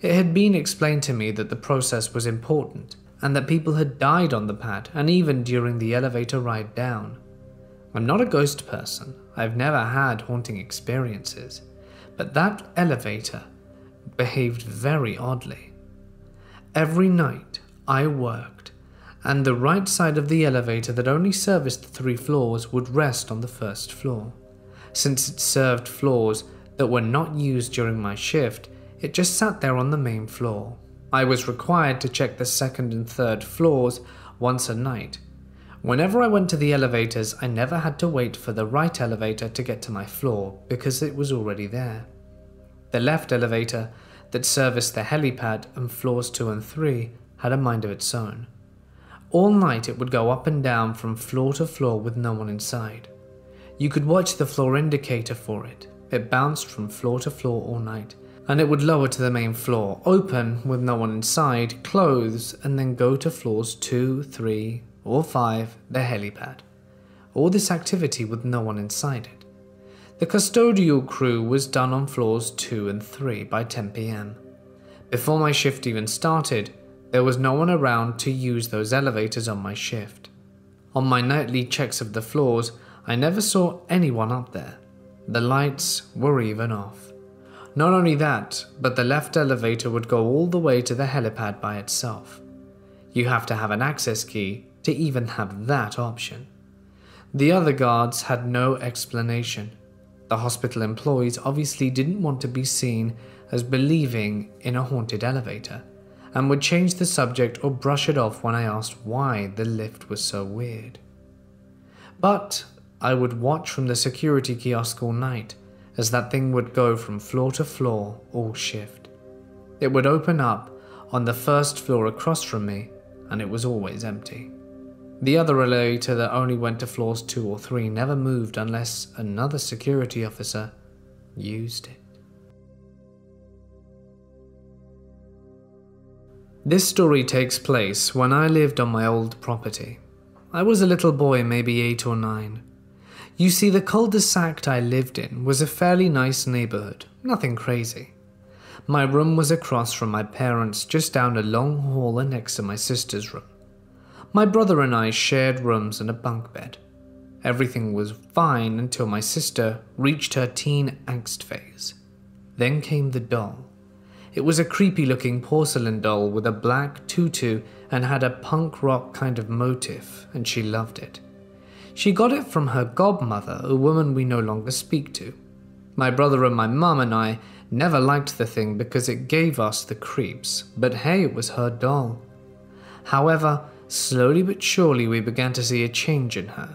It had been explained to me that the process was important and that people had died on the pad and even during the elevator ride down. I'm not a ghost person, I've never had haunting experiences, but that elevator behaved very oddly. Every night I worked, and the right side of the elevator that only serviced the three floors would rest on the first floor. Since it served floors that were not used during my shift, it just sat there on the main floor. I was required to check the second and third floors once a night. Whenever I went to the elevators, I never had to wait for the right elevator to get to my floor because it was already there. The left elevator that serviced the helipad and floors 2 and 3 had a mind of its own. All night it would go up and down from floor to floor with no one inside. You could watch the floor indicator for it. It bounced from floor to floor all night, and it would lower to the main floor, open with no one inside, close, and then go to floors 2, 3, or 5, the helipad. All this activity with no one inside it. The custodial crew was done on floors 2 and 3 by 10 pm. Before my shift even started, there was no one around to use those elevators on my shift. On my nightly checks of the floors, I never saw anyone up there. The lights were even off. Not only that, but the left elevator would go all the way to the helipad by itself. You have to have an access key to even have that option. The other guards had no explanation. The hospital employees obviously didn't want to be seen as believing in a haunted elevator and would change the subject or brush it off when I asked why the lift was so weird. But I would watch from the security kiosk all night as that thing would go from floor to floor, all shift. It would open up on the first floor across from me, and it was always empty. The other elevator that only went to floors 2 or 3 never moved unless another security officer used it. This story takes place when I lived on my old property. I was a little boy, maybe 8 or 9. You see, the cul de sac I lived in was a fairly nice neighborhood, nothing crazy. My room was across from my parents, just down a long hall and next to my sister's room. My brother and I shared rooms and a bunk bed. Everything was fine until my sister reached her teen angst phase. Then came the doll. It was a creepy looking porcelain doll with a black tutu and had a punk rock kind of motif, and she loved it. She got it from her godmother, a woman we no longer speak to. My brother and my mum and I never liked the thing because it gave us the creeps, but hey, it was her doll. However, slowly but surely we began to see a change in her.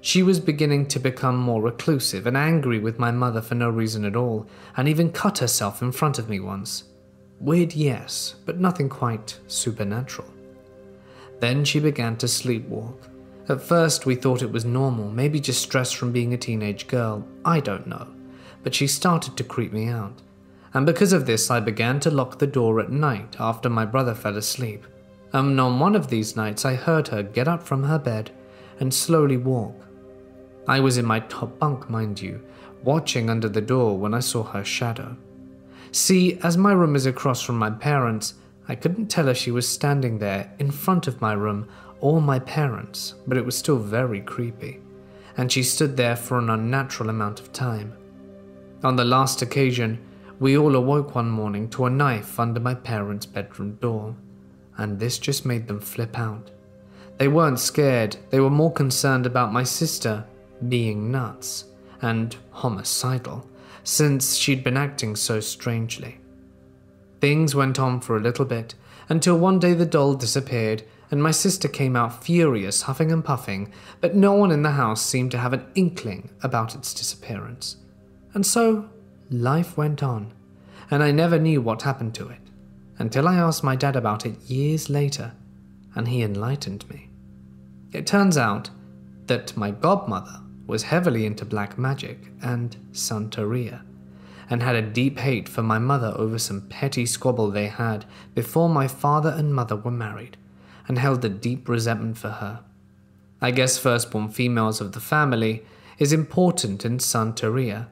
She was beginning to become more reclusive and angry with my mother for no reason at all, and even cut herself in front of me once. Weird, yes, but nothing quite supernatural. Then she began to sleepwalk. At first, we thought it was normal, maybe just stress from being a teenage girl, I don't know. But she started to creep me out. And because of this, I began to lock the door at night after my brother fell asleep. And on one of these nights, I heard her get up from her bed and slowly walk. I was in my top bunk, mind you, watching under the door when I saw her shadow. See, as my room is across from my parents, I couldn't tell if she was standing there in front of my room or my parents, but it was still very creepy, and she stood there for an unnatural amount of time. On the last occasion, we all awoke one morning to a knife under my parents' bedroom door, and this just made them flip out. They weren't scared, they were more concerned about my sister being nuts and homicidal, since she'd been acting so strangely. Things went on for a little bit until one day the doll disappeared and my sister came out furious, huffing and puffing, but no one in the house seemed to have an inkling about its disappearance. And so life went on, and I never knew what happened to it until I asked my dad about it years later, and he enlightened me. It turns out that my godmother was heavily into black magic and Santeria, and had a deep hate for my mother over some petty squabble they had before my father and mother were married, and held a deep resentment for her. I guess firstborn females of the family is important in Santeria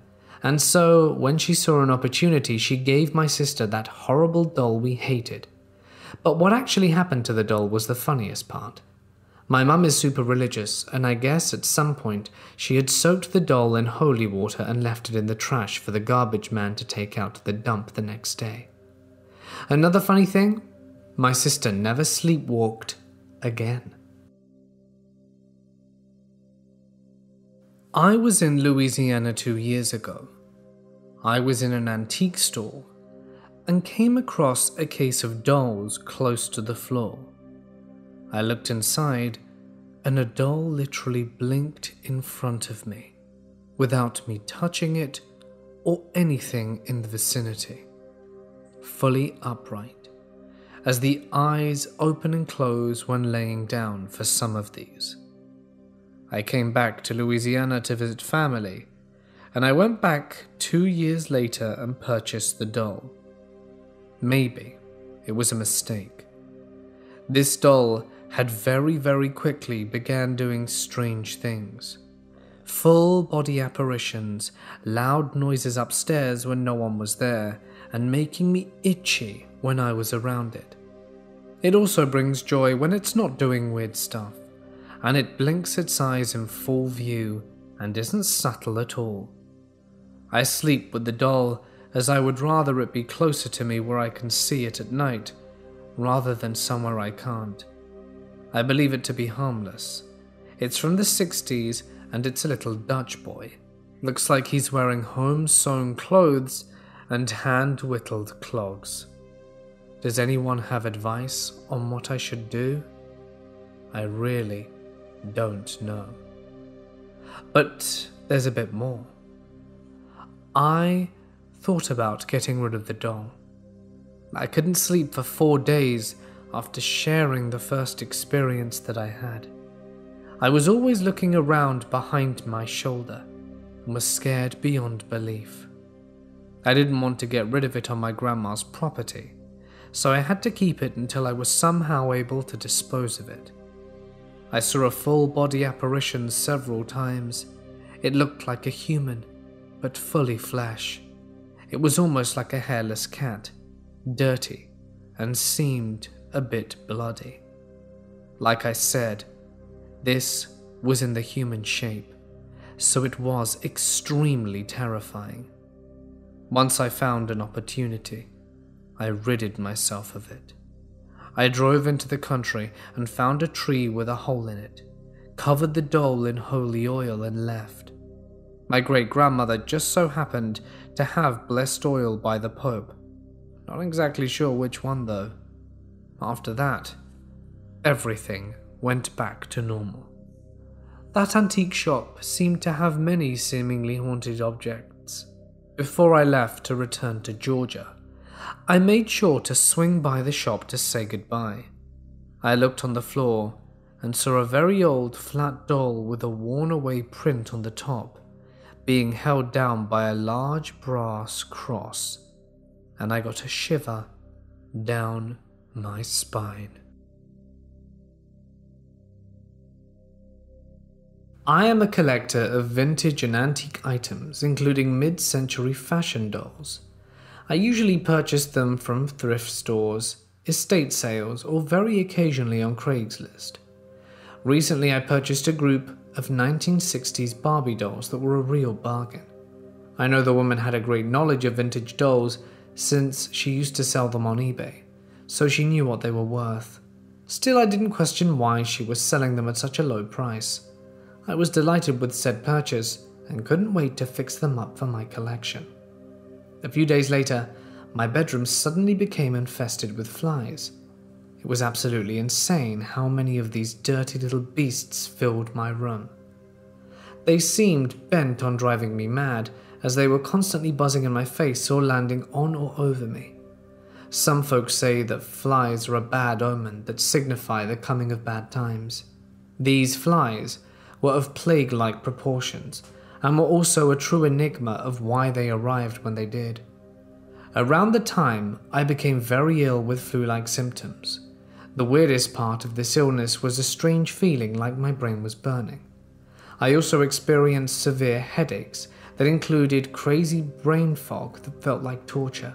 and so, when she saw an opportunity, she gave my sister that horrible doll we hated. But what actually happened to the doll was the funniest part. My mum is super religious, and I guess at some point she had soaked the doll in holy water and left it in the trash for the garbage man to take out to the dump the next day. Another funny thing my sister never sleepwalked again. I was in Louisiana two years ago. I was in an antique store and came across a case of dolls close to the floor. I looked inside, and a doll literally blinked in front of me without me touching it or anything in the vicinity. Fully upright, as the eyes open and close when laying down for some of these. I came back to Louisiana to visit family, and I went back two years later and purchased the doll. Maybe it was a mistake. This doll had very, very quickly began doing strange things. Full body apparitions, loud noises upstairs when no one was there, and making me itchy when I was around it. It also brings joy when it's not doing weird stuff and it blinks its eyes in full view and isn't subtle at all. I sleep with the doll as I would rather it be closer to me where I can see it at night, rather than somewhere I can't. I believe it to be harmless. It's from the 60s and it's a little Dutch boy. Looks like he's wearing home sewn clothes and hand whittled clogs. Does anyone have advice on what I should do? I really don't know. But there's a bit more. I thought about getting rid of the doll. I couldn't sleep for four days after sharing the first experience that I had. I was always looking around behind my shoulder and was scared beyond belief. I didn't want to get rid of it on my grandma's property, so I had to keep it until I was somehow able to dispose of it. I saw a full body apparition several times. It looked like a human, but fully flesh. It was almost like a hairless cat, dirty, and seemed a bit bloody. Like I said, this was in the human shape, so it was extremely terrifying. Once I found an opportunity, I ridded myself of it. I drove into the country and found a tree with a hole in it, covered the doll in holy oil, and left. My great grandmother just so happened to have blessed oil by the Pope. Not exactly sure which one, though. After that, everything went back to normal. That antique shop seemed to have many seemingly haunted objects. Before I left to return to Georgia, I made sure to swing by the shop to say goodbye. I looked on the floor and saw a very old flat doll with a worn away print on the top, being held down by a large brass cross, and I got a shiver down my spine. I am a collector of vintage and antique items, including mid century fashion dolls. I usually purchase them from thrift stores, estate sales, or very occasionally on Craigslist. Recently, I purchased a group of 1960s Barbie dolls that were a real bargain. I know the woman had a great knowledge of vintage dolls since she used to sell them on eBay, so she knew what they were worth. Still, I didn't question why she was selling them at such a low price. I was delighted with said purchase and couldn't wait to fix them up for my collection. A few days later, my bedroom suddenly became infested with flies. It was absolutely insane how many of these dirty little beasts filled my room. They seemed bent on driving me mad, as they were constantly buzzing in my face or landing on or over me. Some folks say that flies are a bad omen that signify the coming of bad times. These flies were of plague like proportions and were also a true enigma of why they arrived when they did. Around the time, I became very ill with flu like symptoms. The weirdest part of this illness was a strange feeling like my brain was burning. I also experienced severe headaches that included crazy brain fog that felt like torture.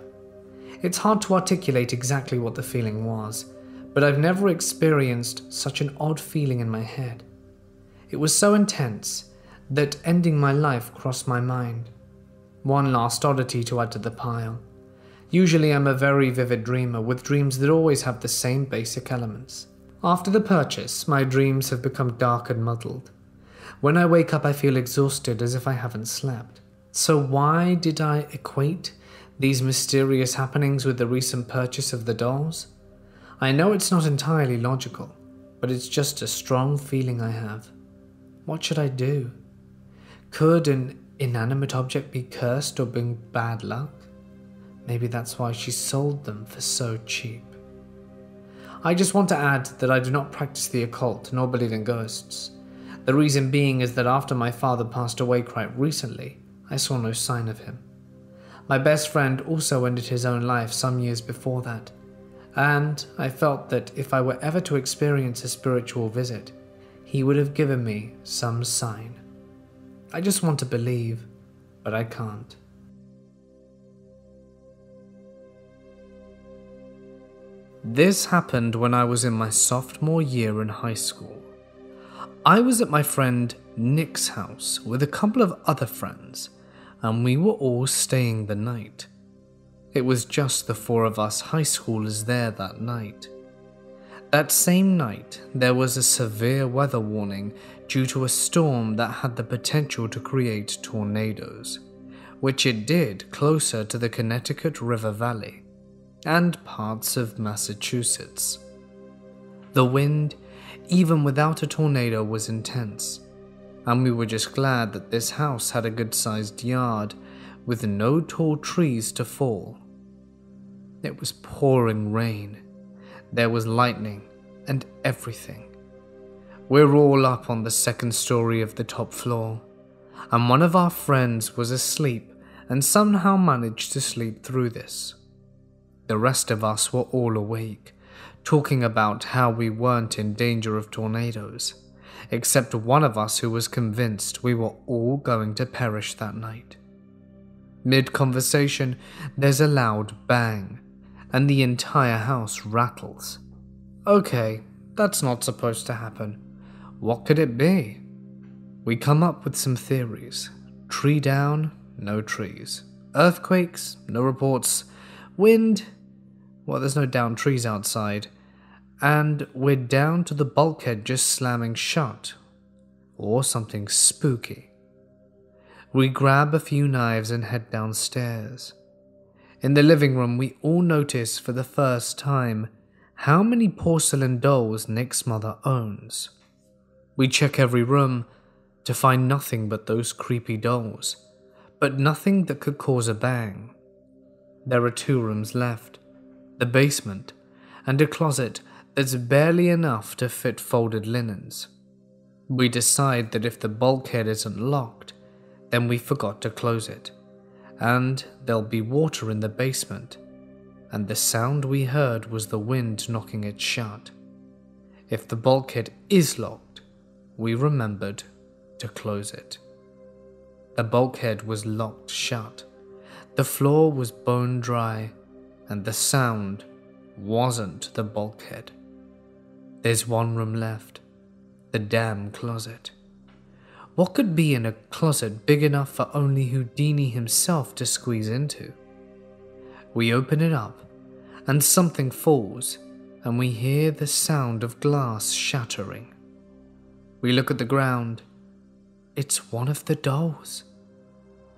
It's hard to articulate exactly what the feeling was, but I've never experienced such an odd feeling in my head. It was so intense that ending my life crossed my mind. One last oddity to add to the pile. Usually, I'm a very vivid dreamer with dreams that always have the same basic elements. After the purchase, my dreams have become dark and muddled. When I wake up, I feel exhausted as if I haven't slept. So, why did I equate these mysterious happenings with the recent purchase of the dolls? I know it's not entirely logical, but it's just a strong feeling I have. What should I do? Could an inanimate object be cursed or bring bad luck? Maybe that's why she sold them for so cheap. I just want to add that I do not practice the occult nor believe in ghosts. The reason being is that after my father passed away quite recently, I saw no sign of him. My best friend also ended his own life some years before that, and I felt that if I were ever to experience a spiritual visit, he would have given me some sign. I just want to believe, but I can't. This happened when I was in my sophomore year in high school. I was at my friend Nick's house with a couple of other friends, and we were all staying the night. It was just the four of us high schoolers there that night. That same night, there was a severe weather warning due to a storm that had the potential to create tornadoes, which it did closer to the Connecticut River Valley and parts of Massachusetts. The wind, even without a tornado, was intense, and we were just glad that this house had a good sized yard with no tall trees to fall. It was pouring rain, there was lightning, and everything. We're all up on the second story of the top floor, and one of our friends was asleep and somehow managed to sleep through this. The rest of us were all awake, talking about how we weren't in danger of tornadoes, except one of us who was convinced we were all going to perish that night. Mid conversation, there's a loud bang, and the entire house rattles. Okay, that's not supposed to happen. What could it be? We come up with some theories. Tree down, no trees. Earthquakes, no reports. Wind, well, there's no down trees outside. And we're down to the bulkhead just slamming shut. Or something spooky. We grab a few knives and head downstairs. In the living room, we all notice for the first time how many porcelain dolls Nick's mother owns. We check every room to find nothing but those creepy dolls, but nothing that could cause a bang. There are two rooms left the basement, and a closet that's barely enough to fit folded linens. We decide that if the bulkhead isn't locked, then we forgot to close it, and there'll be water in the basement, and the sound we heard was the wind knocking it shut. If the bulkhead is locked, we remembered to close it. The bulkhead was locked shut. The floor was bone dry, and the sound wasn't the bulkhead. There's one room left the damn closet. What could be in a closet big enough for only Houdini himself to squeeze into? We open it up, and something falls, and we hear the sound of glass shattering. We look at the ground. It's one of the dolls.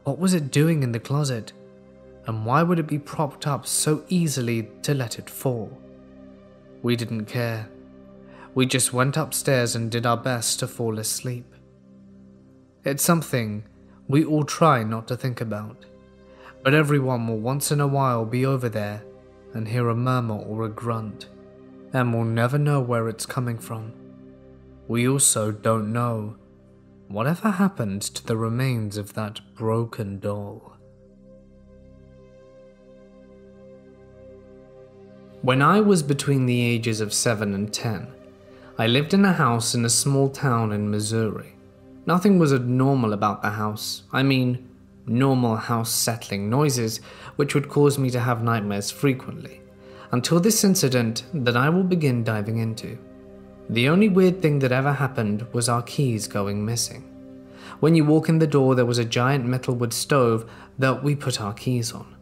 What was it doing in the closet? And why would it be propped up so easily to let it fall? We didn't care. We just went upstairs and did our best to fall asleep. It's something we all try not to think about, but everyone will once in a while be over there and hear a murmur or a grunt, and we'll never know where it's coming from. We also don't know whatever happened to the remains of that broken doll. When I was between the ages of 7 and 10, I lived in a house in a small town in Missouri. Nothing was abnormal about the house. I mean, normal house settling noises, which would cause me to have nightmares frequently, until this incident that I will begin diving into. The only weird thing that ever happened was our keys going missing. When you walk in the door, there was a giant metalwood stove that we put our keys on.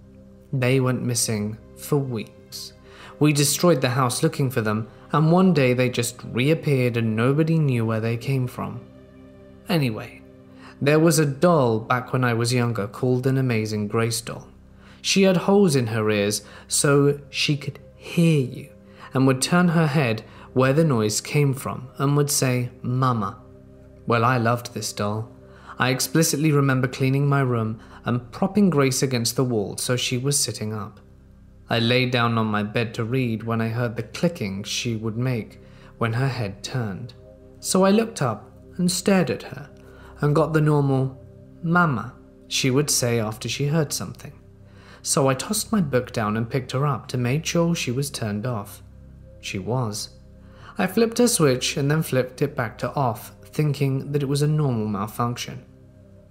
They went missing for weeks. We destroyed the house looking for them, and one day they just reappeared and nobody knew where they came from. Anyway, there was a doll back when I was younger called an Amazing Grace doll. She had holes in her ears so she could hear you and would turn her head where the noise came from and would say, Mama. Well, I loved this doll. I explicitly remember cleaning my room and propping Grace against the wall so she was sitting up. I lay down on my bed to read when I heard the clicking she would make when her head turned. So I looked up and stared at her and got the normal, Mama, she would say after she heard something. So I tossed my book down and picked her up to make sure she was turned off. She was. I flipped her switch and then flipped it back to off, thinking that it was a normal malfunction.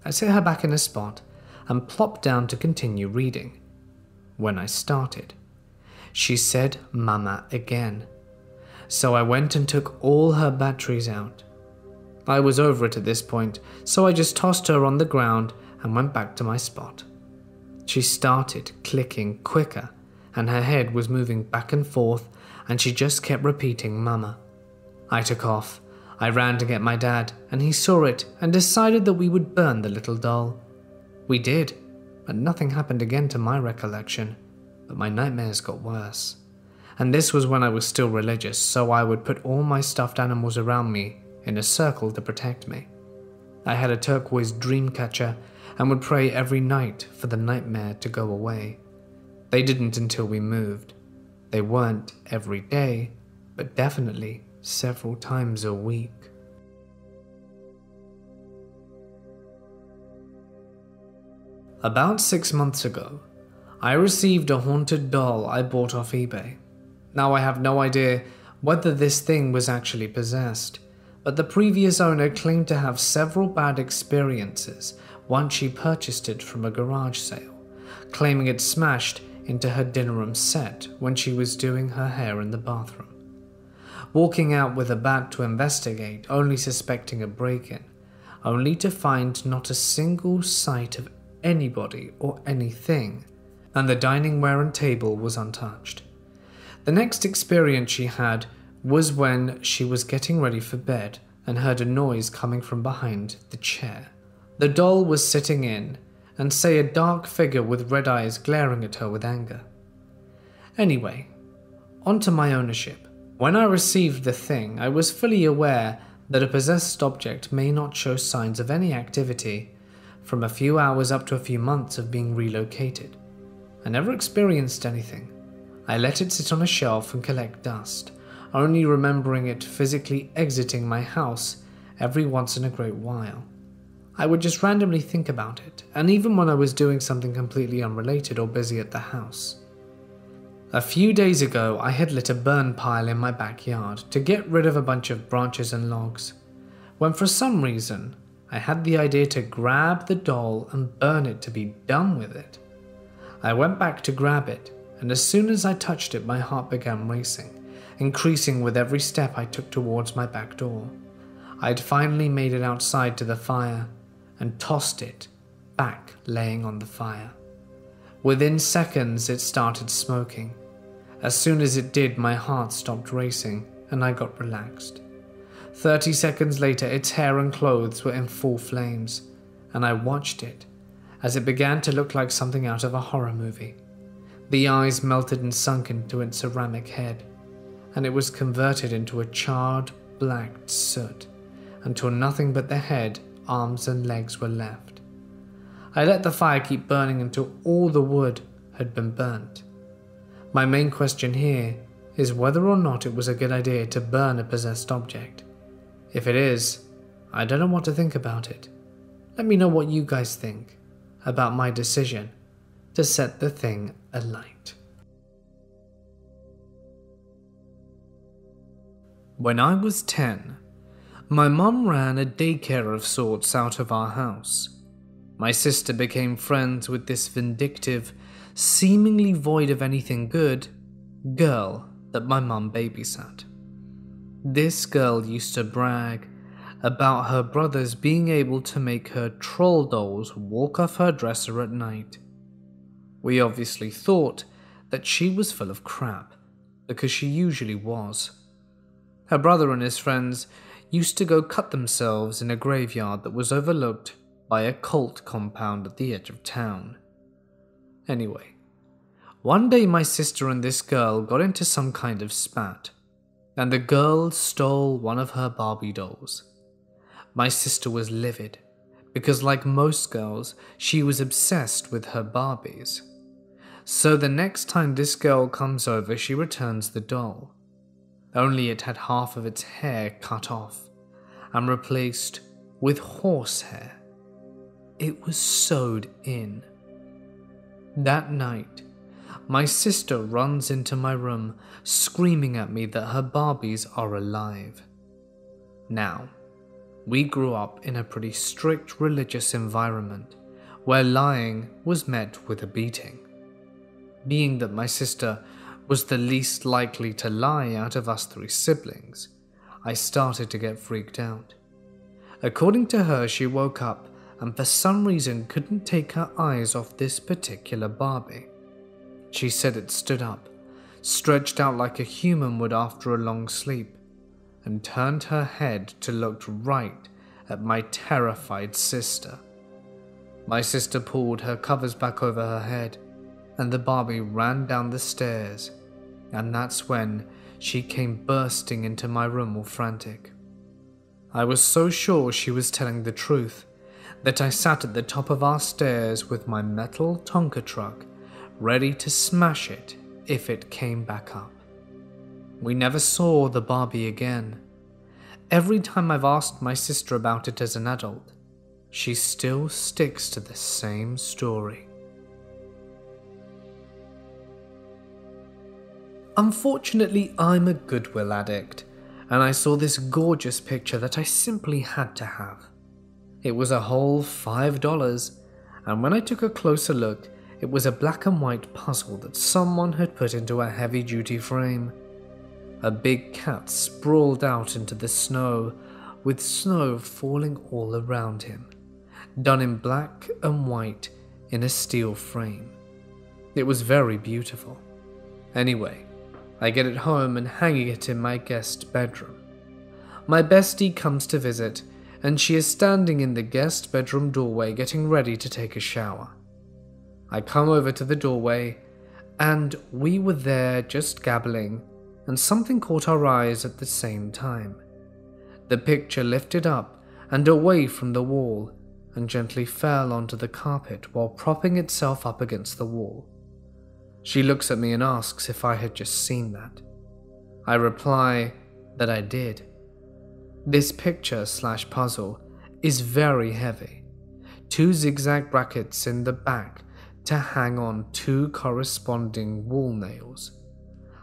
I set her back in a spot and plopped down to continue reading when I started. She said Mama again. So I went and took all her batteries out. I was over it at this point, so I just tossed her on the ground and went back to my spot. She started clicking quicker, and her head was moving back and forth, and she just kept repeating Mama. I took off. I ran to get my dad, and he saw it and decided that we would burn the little doll. We did, but nothing happened again to my recollection. But my nightmares got worse. And this was when I was still religious, so I would put all my stuffed animals around me in a circle to protect me. I had a turquoise dream catcher and would pray every night for the nightmare to go away. They didn't until we moved. They weren't every day, but definitely several times a week. About six months ago, I received a haunted doll I bought off eBay. Now I have no idea whether this thing was actually possessed, but the previous owner claimed to have several bad experiences once she purchased it from a garage sale, claiming it smashed into her dinner room set when she was doing her hair in the bathroom. Walking out with a bat to investigate, only suspecting a break in, only to find not a single sight of anybody or anything, and the dining ware and table was untouched. The next experience she had was when she was getting ready for bed and heard a noise coming from behind the chair. The doll was sitting in, and say a dark figure with red eyes glaring at her with anger. Anyway, onto my ownership. When I received the thing, I was fully aware that a possessed object may not show signs of any activity from a few hours up to a few months of being relocated. I never experienced anything. I let it sit on a shelf and collect dust, only remembering it physically exiting my house every once in a great while. I would just randomly think about it, and even when I was doing something completely unrelated or busy at the house. A few days ago, I had lit a burn pile in my backyard to get rid of a bunch of branches and logs, when for some reason I had the idea to grab the doll and burn it to be done with it. I went back to grab it, and as soon as I touched it, my heart began racing, increasing with every step I took towards my back door. I had finally made it outside to the fire and tossed it back, laying on the fire. Within seconds, it started smoking. As soon as it did, my heart stopped racing and I got relaxed. Thirty seconds later, its hair and clothes were in full flames, and I watched it as it began to look like something out of a horror movie. The eyes melted and sunk into its ceramic head, and it was converted into a charred black soot until nothing but the head, arms, and legs were left. I let the fire keep burning until all the wood had been burnt. My main question here is whether or not it was a good idea to burn a possessed object. If it is, I don't know what to think about it. Let me know what you guys think about my decision to set the thing alight. When I was 10, my mum ran a daycare of sorts out of our house. My sister became friends with this vindictive, seemingly void of anything good, girl that my mum babysat. This girl used to brag about her brothers being able to make her troll dolls walk off her dresser at night. We obviously thought that she was full of crap, because she usually was. Her brother and his friends used to go cut themselves in a graveyard that was overlooked by a cult compound at the edge of town. Anyway, one day my sister and this girl got into some kind of spat, and the girl stole one of her Barbie dolls. My sister was livid, because like most girls, she was obsessed with her Barbies. So the next time this girl comes over, she returns the doll. Only it had half of its hair cut off and replaced with horsehair. It was sewed in. That night, my sister runs into my room screaming at me that her Barbies are alive. Now, we grew up in a pretty strict religious environment where lying was met with a beating. Being that my sister was the least likely to lie out of us three siblings, I started to get freaked out. According to her, she woke up and for some reason couldn't take her eyes off this particular Barbie. She said it stood up, stretched out like a human would after a long sleep, and turned her head to look right at my terrified sister. My sister pulled her covers back over her head, and the Barbie ran down the stairs, and that's when she came bursting into my room all frantic. I was so sure she was telling the truth that I sat at the top of our stairs with my metal Tonka truck ready to smash it if it came back up. We never saw the Barbie again. Every time I've asked my sister about it as an adult, she still sticks to the same story. Unfortunately, I'm a Goodwill addict, and I saw this gorgeous picture that I simply had to have. It was a whole $5, and when I took a closer look, it was a black and white puzzle that someone had put into a heavy duty frame. A big cat sprawled out into the snow, with snow falling all around him, done in black and white in a steel frame. It was very beautiful. Anyway, I get it home and hanging it in my guest bedroom. My bestie comes to visit, and she is standing in the guest bedroom doorway getting ready to take a shower. I come over to the doorway, and we were there just gabbling, and something caught our eyes at the same time. The picture lifted up and away from the wall and gently fell onto the carpet while propping itself up against the wall. She looks at me and asks if I had just seen that. I reply that I did. This picture slash puzzle is very heavy. Two zigzag brackets in the back to hang on two corresponding wall nails.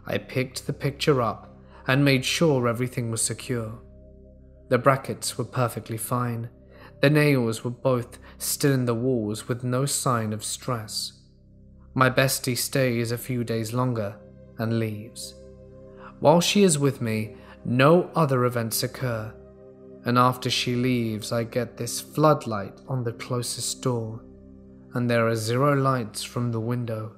I picked the picture up and made sure everything was secure. The brackets were perfectly fine. The nails were both still in the walls with no sign of stress. My bestie stays a few days longer and leaves. While she is with me, no other events occur, and after she leaves, I get this floodlight on the closest door, and there are zero lights from the window,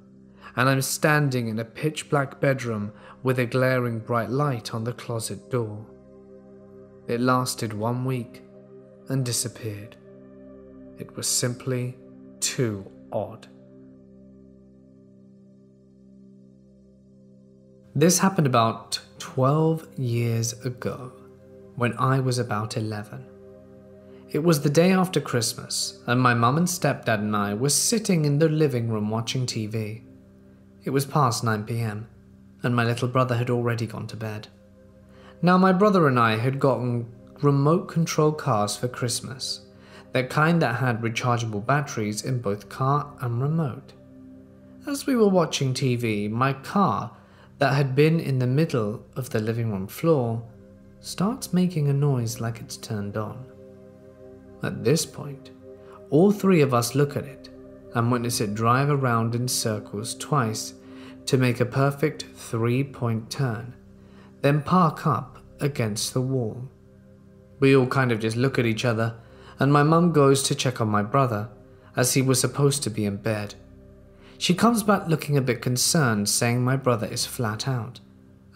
and I'm standing in a pitch black bedroom with a glaring bright light on the closet door. It lasted one week and disappeared. It was simply too odd. This happened about 12 years ago, when I was about 11. It was the day after Christmas, and my mum and stepdad and I were sitting in the living room watching TV. It was past 9 pm, and my little brother had already gone to bed. Now, my brother and I had gotten remote control cars for Christmas, the kind that had rechargeable batteries in both car and remote. As we were watching TV, my car that had been in the middle of the living room floor starts making a noise like it's turned on. At this point, all three of us look at it and witness it drive around in circles twice to make a perfect three point turn, then park up against the wall. We all kind of just look at each other, and my mum goes to check on my brother, as he was supposed to be in bed. She comes back looking a bit concerned, saying my brother is flat out.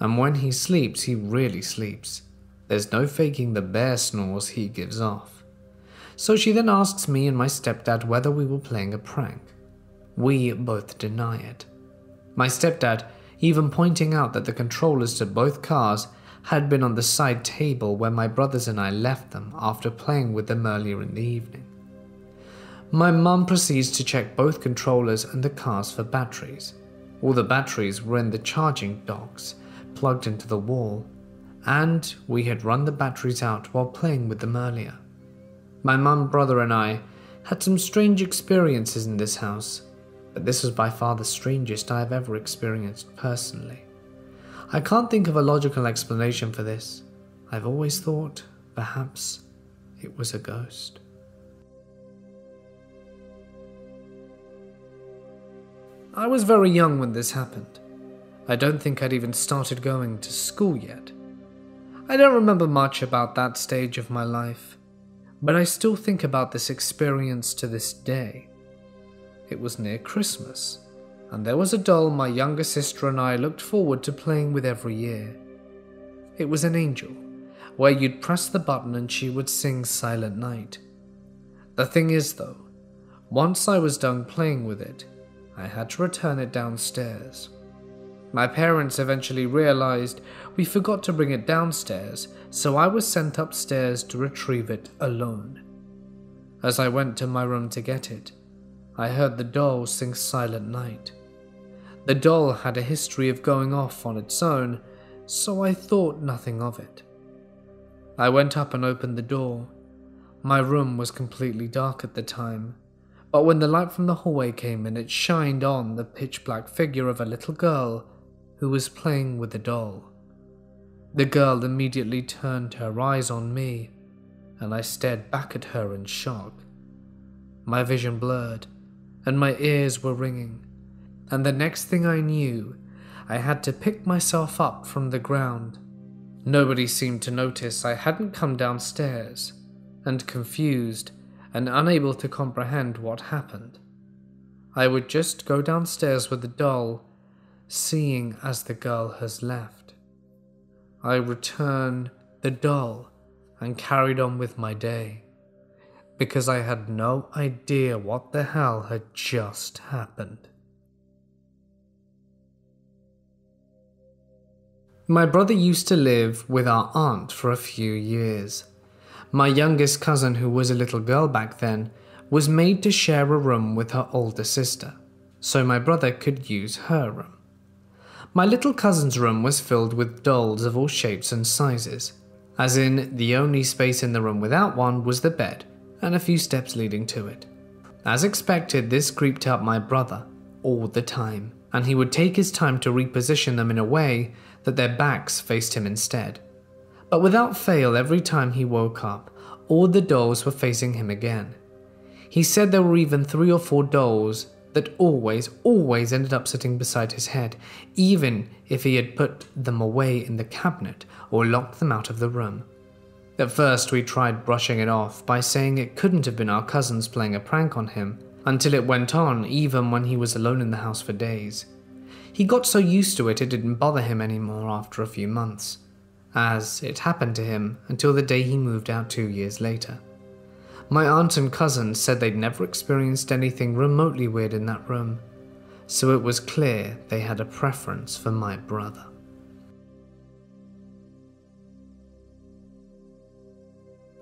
And when he sleeps, he really sleeps. There's no faking the bear snores he gives off. So she then asks me and my stepdad whether we were playing a prank. We both deny it. My stepdad even pointing out that the controllers to both cars had been on the side table where my brothers and I left them after playing with them earlier in the evening. My mum proceeds to check both controllers and the cars for batteries. All the batteries were in the charging docks, plugged into the wall, and we had run the batteries out while playing with them earlier. My mum, brother, and I had some strange experiences in this house, but this was by far the strangest I have ever experienced personally. I can't think of a logical explanation for this. I've always thought perhaps it was a ghost. I was very young when this happened. I don't think I'd even started going to school yet. I don't remember much about that stage of my life, but I still think about this experience to this day. It was near Christmas, and there was a doll my younger sister and I looked forward to playing with every year. It was an angel, where you'd press the button and she would sing Silent Night. The thing is, though, once I was done playing with it, I had to return it downstairs. My parents eventually realized we forgot to bring it downstairs, so I was sent upstairs to retrieve it alone. As I went to my room to get it, I heard the doll sing Silent Night. The doll had a history of going off on its own, so I thought nothing of it. I went up and opened the door. My room was completely dark at the time, but when the light from the hallway came in, it shined on the pitch black figure of a little girl who was playing with the doll. The girl immediately turned her eyes on me, and I stared back at her in shock. My vision blurred, and my ears were ringing, and the next thing I knew, I had to pick myself up from the ground. Nobody seemed to notice I hadn't come downstairs, and confused, and unable to comprehend what happened. I would just go downstairs with the doll, seeing as the girl has left. I return the doll and carried on with my day because I had no idea what the hell had just happened. My brother used to live with our aunt for a few years. My youngest cousin, who was a little girl back then, was made to share a room with her older sister, so my brother could use her room. My little cousin's room was filled with dolls of all shapes and sizes, as in, the only space in the room without one was the bed and a few steps leading to it. As expected, this creeped out my brother all the time, and he would take his time to reposition them in a way that their backs faced him instead. But without fail, every time he woke up, all the dolls were facing him again. He said there were even three or four dolls that always, always ended up sitting beside his head, even if he had put them away in the cabinet or locked them out of the room. At first, we tried brushing it off by saying it couldn't have been our cousins playing a prank on him, until it went on even when he was alone in the house for days. He got so used to it it didn't bother him anymore after a few months, as it happened to him until the day he moved out two years later. My aunt and cousin said they'd never experienced anything remotely weird in that room, so it was clear they had a preference for my brother.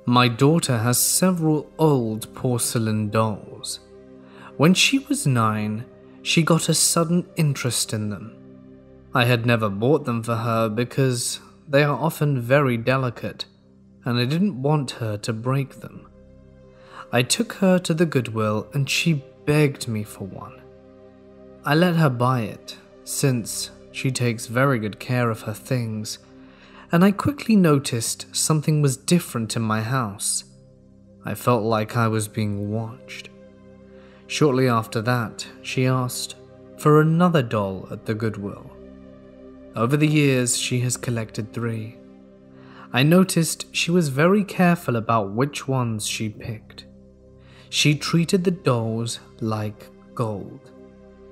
My daughter has several old porcelain dolls. When she was nine, she got a sudden interest in them. I had never bought them for her because they are often very delicate, and I didn't want her to break them. I took her to the Goodwill and she begged me for one. I let her buy it, since she takes very good care of her things and I quickly noticed something was different in my house. I felt like I was being watched. Shortly after that, she asked for another doll at the Goodwill. Over the years, she has collected three. I noticed she was very careful about which ones she picked. She treated the dolls like gold,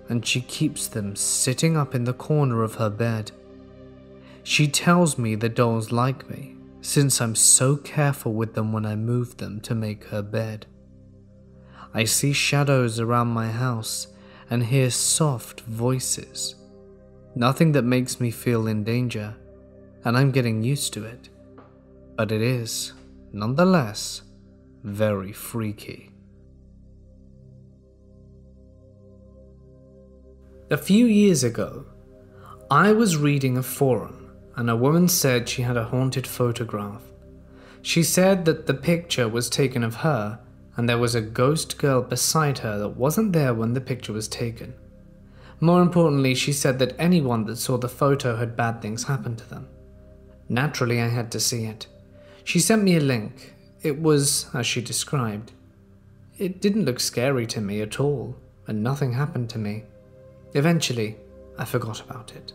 and she keeps them sitting up in the corner of her bed. She tells me the dolls like me, since I'm so careful with them when I move them to make her bed. I see shadows around my house and hear soft voices. Nothing that makes me feel in danger, and I'm getting used to it. But it is, nonetheless, very freaky. A few years ago, I was reading a forum and a woman said she had a haunted photograph. She said that the picture was taken of her and there was a ghost girl beside her that wasn't there when the picture was taken. More importantly, she said that anyone that saw the photo had bad things happen to them. Naturally, I had to see it. She sent me a link. It was as she described. It didn't look scary to me at all, and nothing happened to me. Eventually, I forgot about it.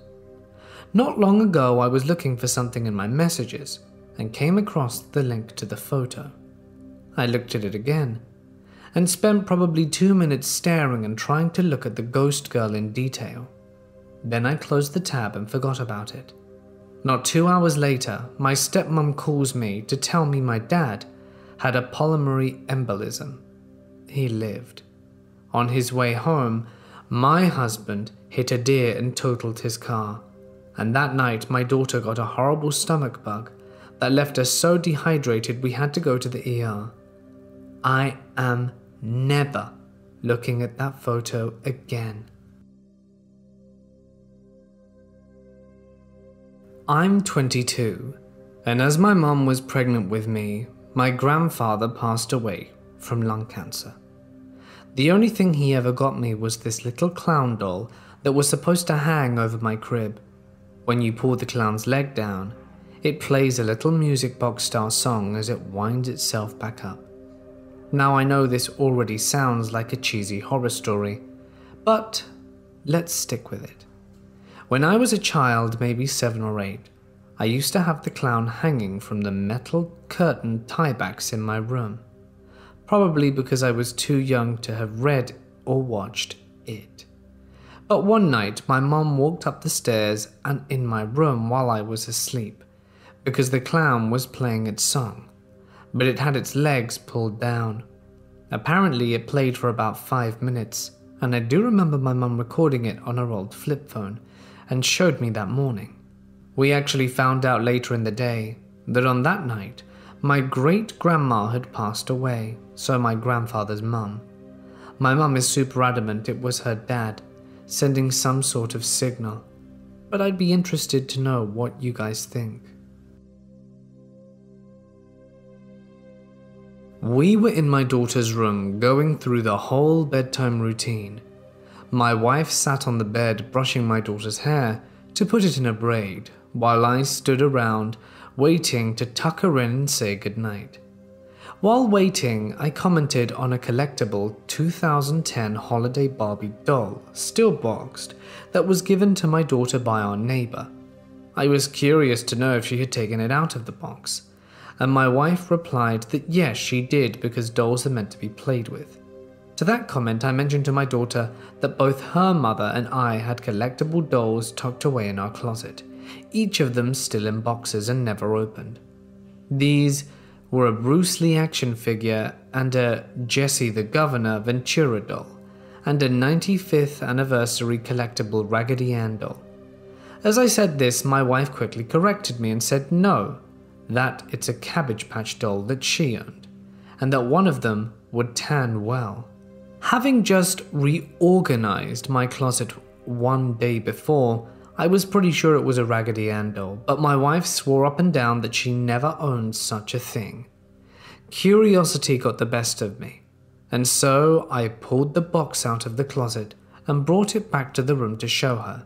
Not long ago, I was looking for something in my messages and came across the link to the photo. I looked at it again and spent probably two minutes staring and trying to look at the ghost girl in detail. Then I closed the tab and forgot about it. Not two hours later, my stepmom calls me to tell me my dad had a pulmonary embolism. He lived. On his way home, my husband hit a deer and totaled his car and that night my daughter got a horrible stomach bug that left us so dehydrated we had to go to the ER. I am never looking at that photo again. I'm 22, and as my mum was pregnant with me, my grandfather passed away from lung cancer. The only thing he ever got me was this little clown doll that was supposed to hang over my crib. When you pull the clown's leg down, it plays a little music box star song as it winds itself back up. Now I know this already sounds like a cheesy horror story, but let's stick with it. When I was a child, maybe seven or eight, I used to have the clown hanging from the metal curtain tiebacks in my room, probably because I was too young to have read or watched it. But one night, my mom walked up the stairs and in my room while I was asleep, because the clown was playing its song, but it had its legs pulled down. Apparently, it played for about five minutes, and I do remember my mum recording it on her old flip phone and showed me that morning. We actually found out later in the day that on that night, my great grandma had passed away, so my grandfather's mum. My mum is super adamant it was her dad sending some sort of signal, but I'd be interested to know what you guys think. We were in my daughter's room going through the whole bedtime routine. My wife sat on the bed brushing my daughter's hair to put it in a braid, while I stood around waiting to tuck her in and say goodnight. While waiting, I commented on a collectible 2010 Holiday Barbie doll, still boxed, that was given to my daughter by our neighbor. I was curious to know if she had taken it out of the box, and my wife replied that yes, she did because dolls are meant to be played with. To that comment, I mentioned to my daughter that both her mother and I had collectible dolls tucked away in our closet, each of them still in boxes and never opened. These were a Bruce Lee action figure and a Jesse the Governor Ventura doll, and a 95th anniversary collectible Raggedy Ann doll. As I said this, my wife quickly corrected me and said no, that it's a Cabbage Patch doll that she owned, and that one of them would tan well. Having just reorganized my closet one day before, I was pretty sure it was a Raggedy Ann doll, but my wife swore up and down that she never owned such a thing. Curiosity got the best of me, and so I pulled the box out of the closet and brought it back to the room to show her.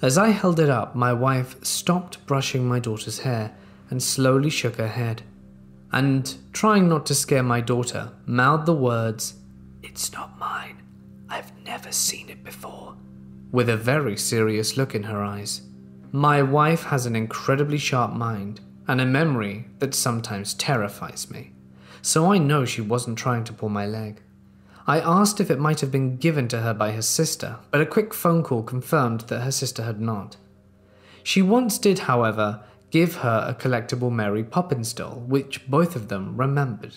As I held it up, my wife stopped brushing my daughter's hair and slowly shook her head, and, trying not to scare my daughter, mouthed the words, It's not mine. I've never seen it before with a very serious look in her eyes. My wife has an incredibly sharp mind and a memory that sometimes terrifies me, so I know she wasn't trying to pull my leg. I asked if it might have been given to her by her sister, but a quick phone call confirmed that her sister had not. She once did, however, give her a collectible Mary Poppins doll, which both of them remembered.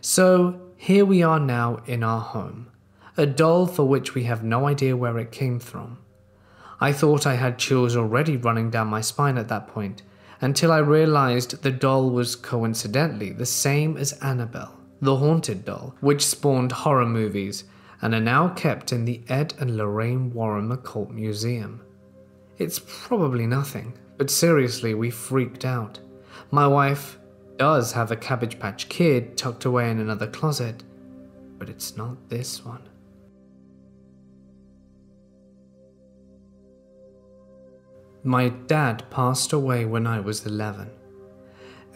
So here we are now in our home, a doll for which we have no idea where it came from. I thought I had chills already running down my spine at that point, until I realized the doll was coincidentally the same as Annabelle, the haunted doll, which spawned horror movies and are now kept in the Ed and Lorraine Warren Occult Museum. It's probably nothing, but seriously, we freaked out. My wife does have a Cabbage Patch Kid tucked away in another closet, but it's not this one. My dad passed away when I was 11.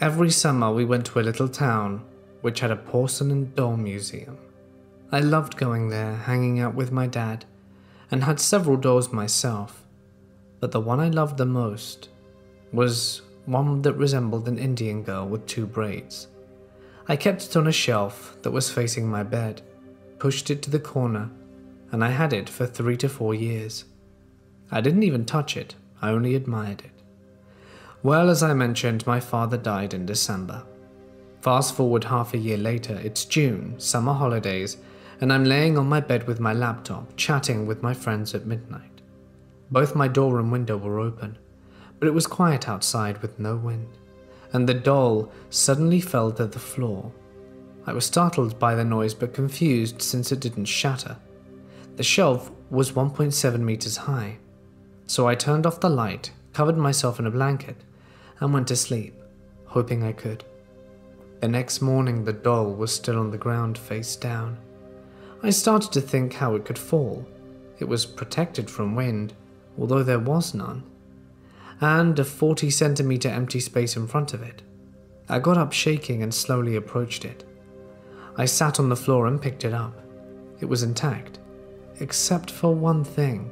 Every summer we went to a little town which had a porcelain doll museum. I loved going there, hanging out with my dad, and had several dolls myself. But the one I loved the most was one that resembled an Indian girl with two braids. I kept it on a shelf that was facing my bed, pushed it to the corner, and I had it for three to four years. I didn't even touch it, I only admired it. Well, as I mentioned, my father died in December. Fast forward half a year later, it's June, summer holidays, and I'm laying on my bed with my laptop, chatting with my friends at midnight. Both my door and window were open, but it was quiet outside with no wind, and the doll suddenly fell to the floor. I was startled by the noise but confused since it didn't shatter. The shelf was 1.7 meters high, so I turned off the light, covered myself in a blanket, and went to sleep, hoping I could. The next morning, the doll was still on the ground face down. I started to think how it could fall. It was protected from wind, although there was none, and a 40 centimeter empty space in front of it. I got up shaking and slowly approached it. I sat on the floor and picked it up. It was intact, except for one thing.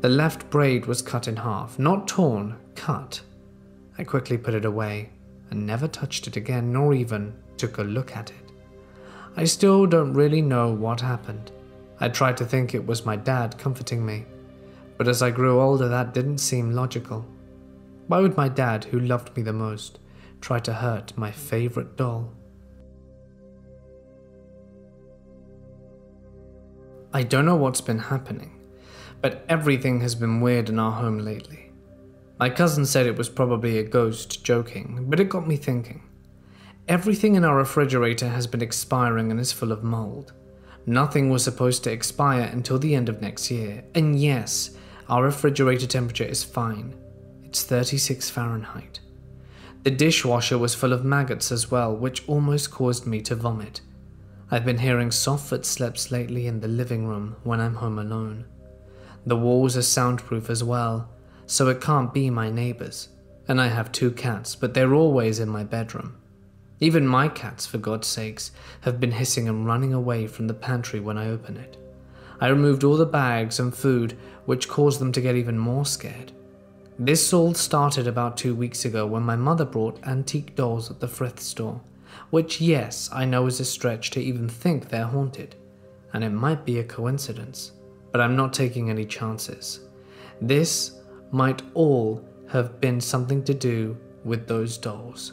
The left braid was cut in half, not torn, cut. I quickly put it away and never touched it again, nor even took a look at it. I still don't really know what happened. I tried to think it was my dad comforting me, but as I grew older, that didn't seem logical. Why would my dad, who loved me the most, try to hurt my favorite doll? I don't know what's been happening but everything has been weird in our home lately. My cousin said it was probably a ghost joking, but it got me thinking. Everything in our refrigerator has been expiring and is full of mold. Nothing was supposed to expire until the end of next year, and yes, our refrigerator temperature is fine. It's 36 Fahrenheit. The dishwasher was full of maggots as well, which almost caused me to vomit. I've been hearing soft footsteps lately in the living room when I'm home alone. The walls are soundproof as well, so it can't be my neighbors. And I have two cats, but they're always in my bedroom. Even my cats, for God's sakes, have been hissing and running away from the pantry when I open it. I removed all the bags and food, which caused them to get even more scared. This all started about two weeks ago when my mother brought antique dolls at the thrift store, which, yes, I know is a stretch to even think they're haunted, and it might be a coincidence, but I'm not taking any chances. This might all have been something to do with those dolls.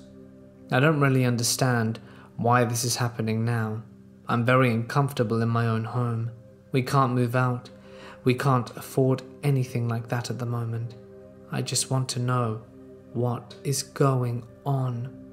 I don't really understand why this is happening now. I'm very uncomfortable in my own home. We can't move out. We can't afford anything like that at the moment. I just want to know what is going on.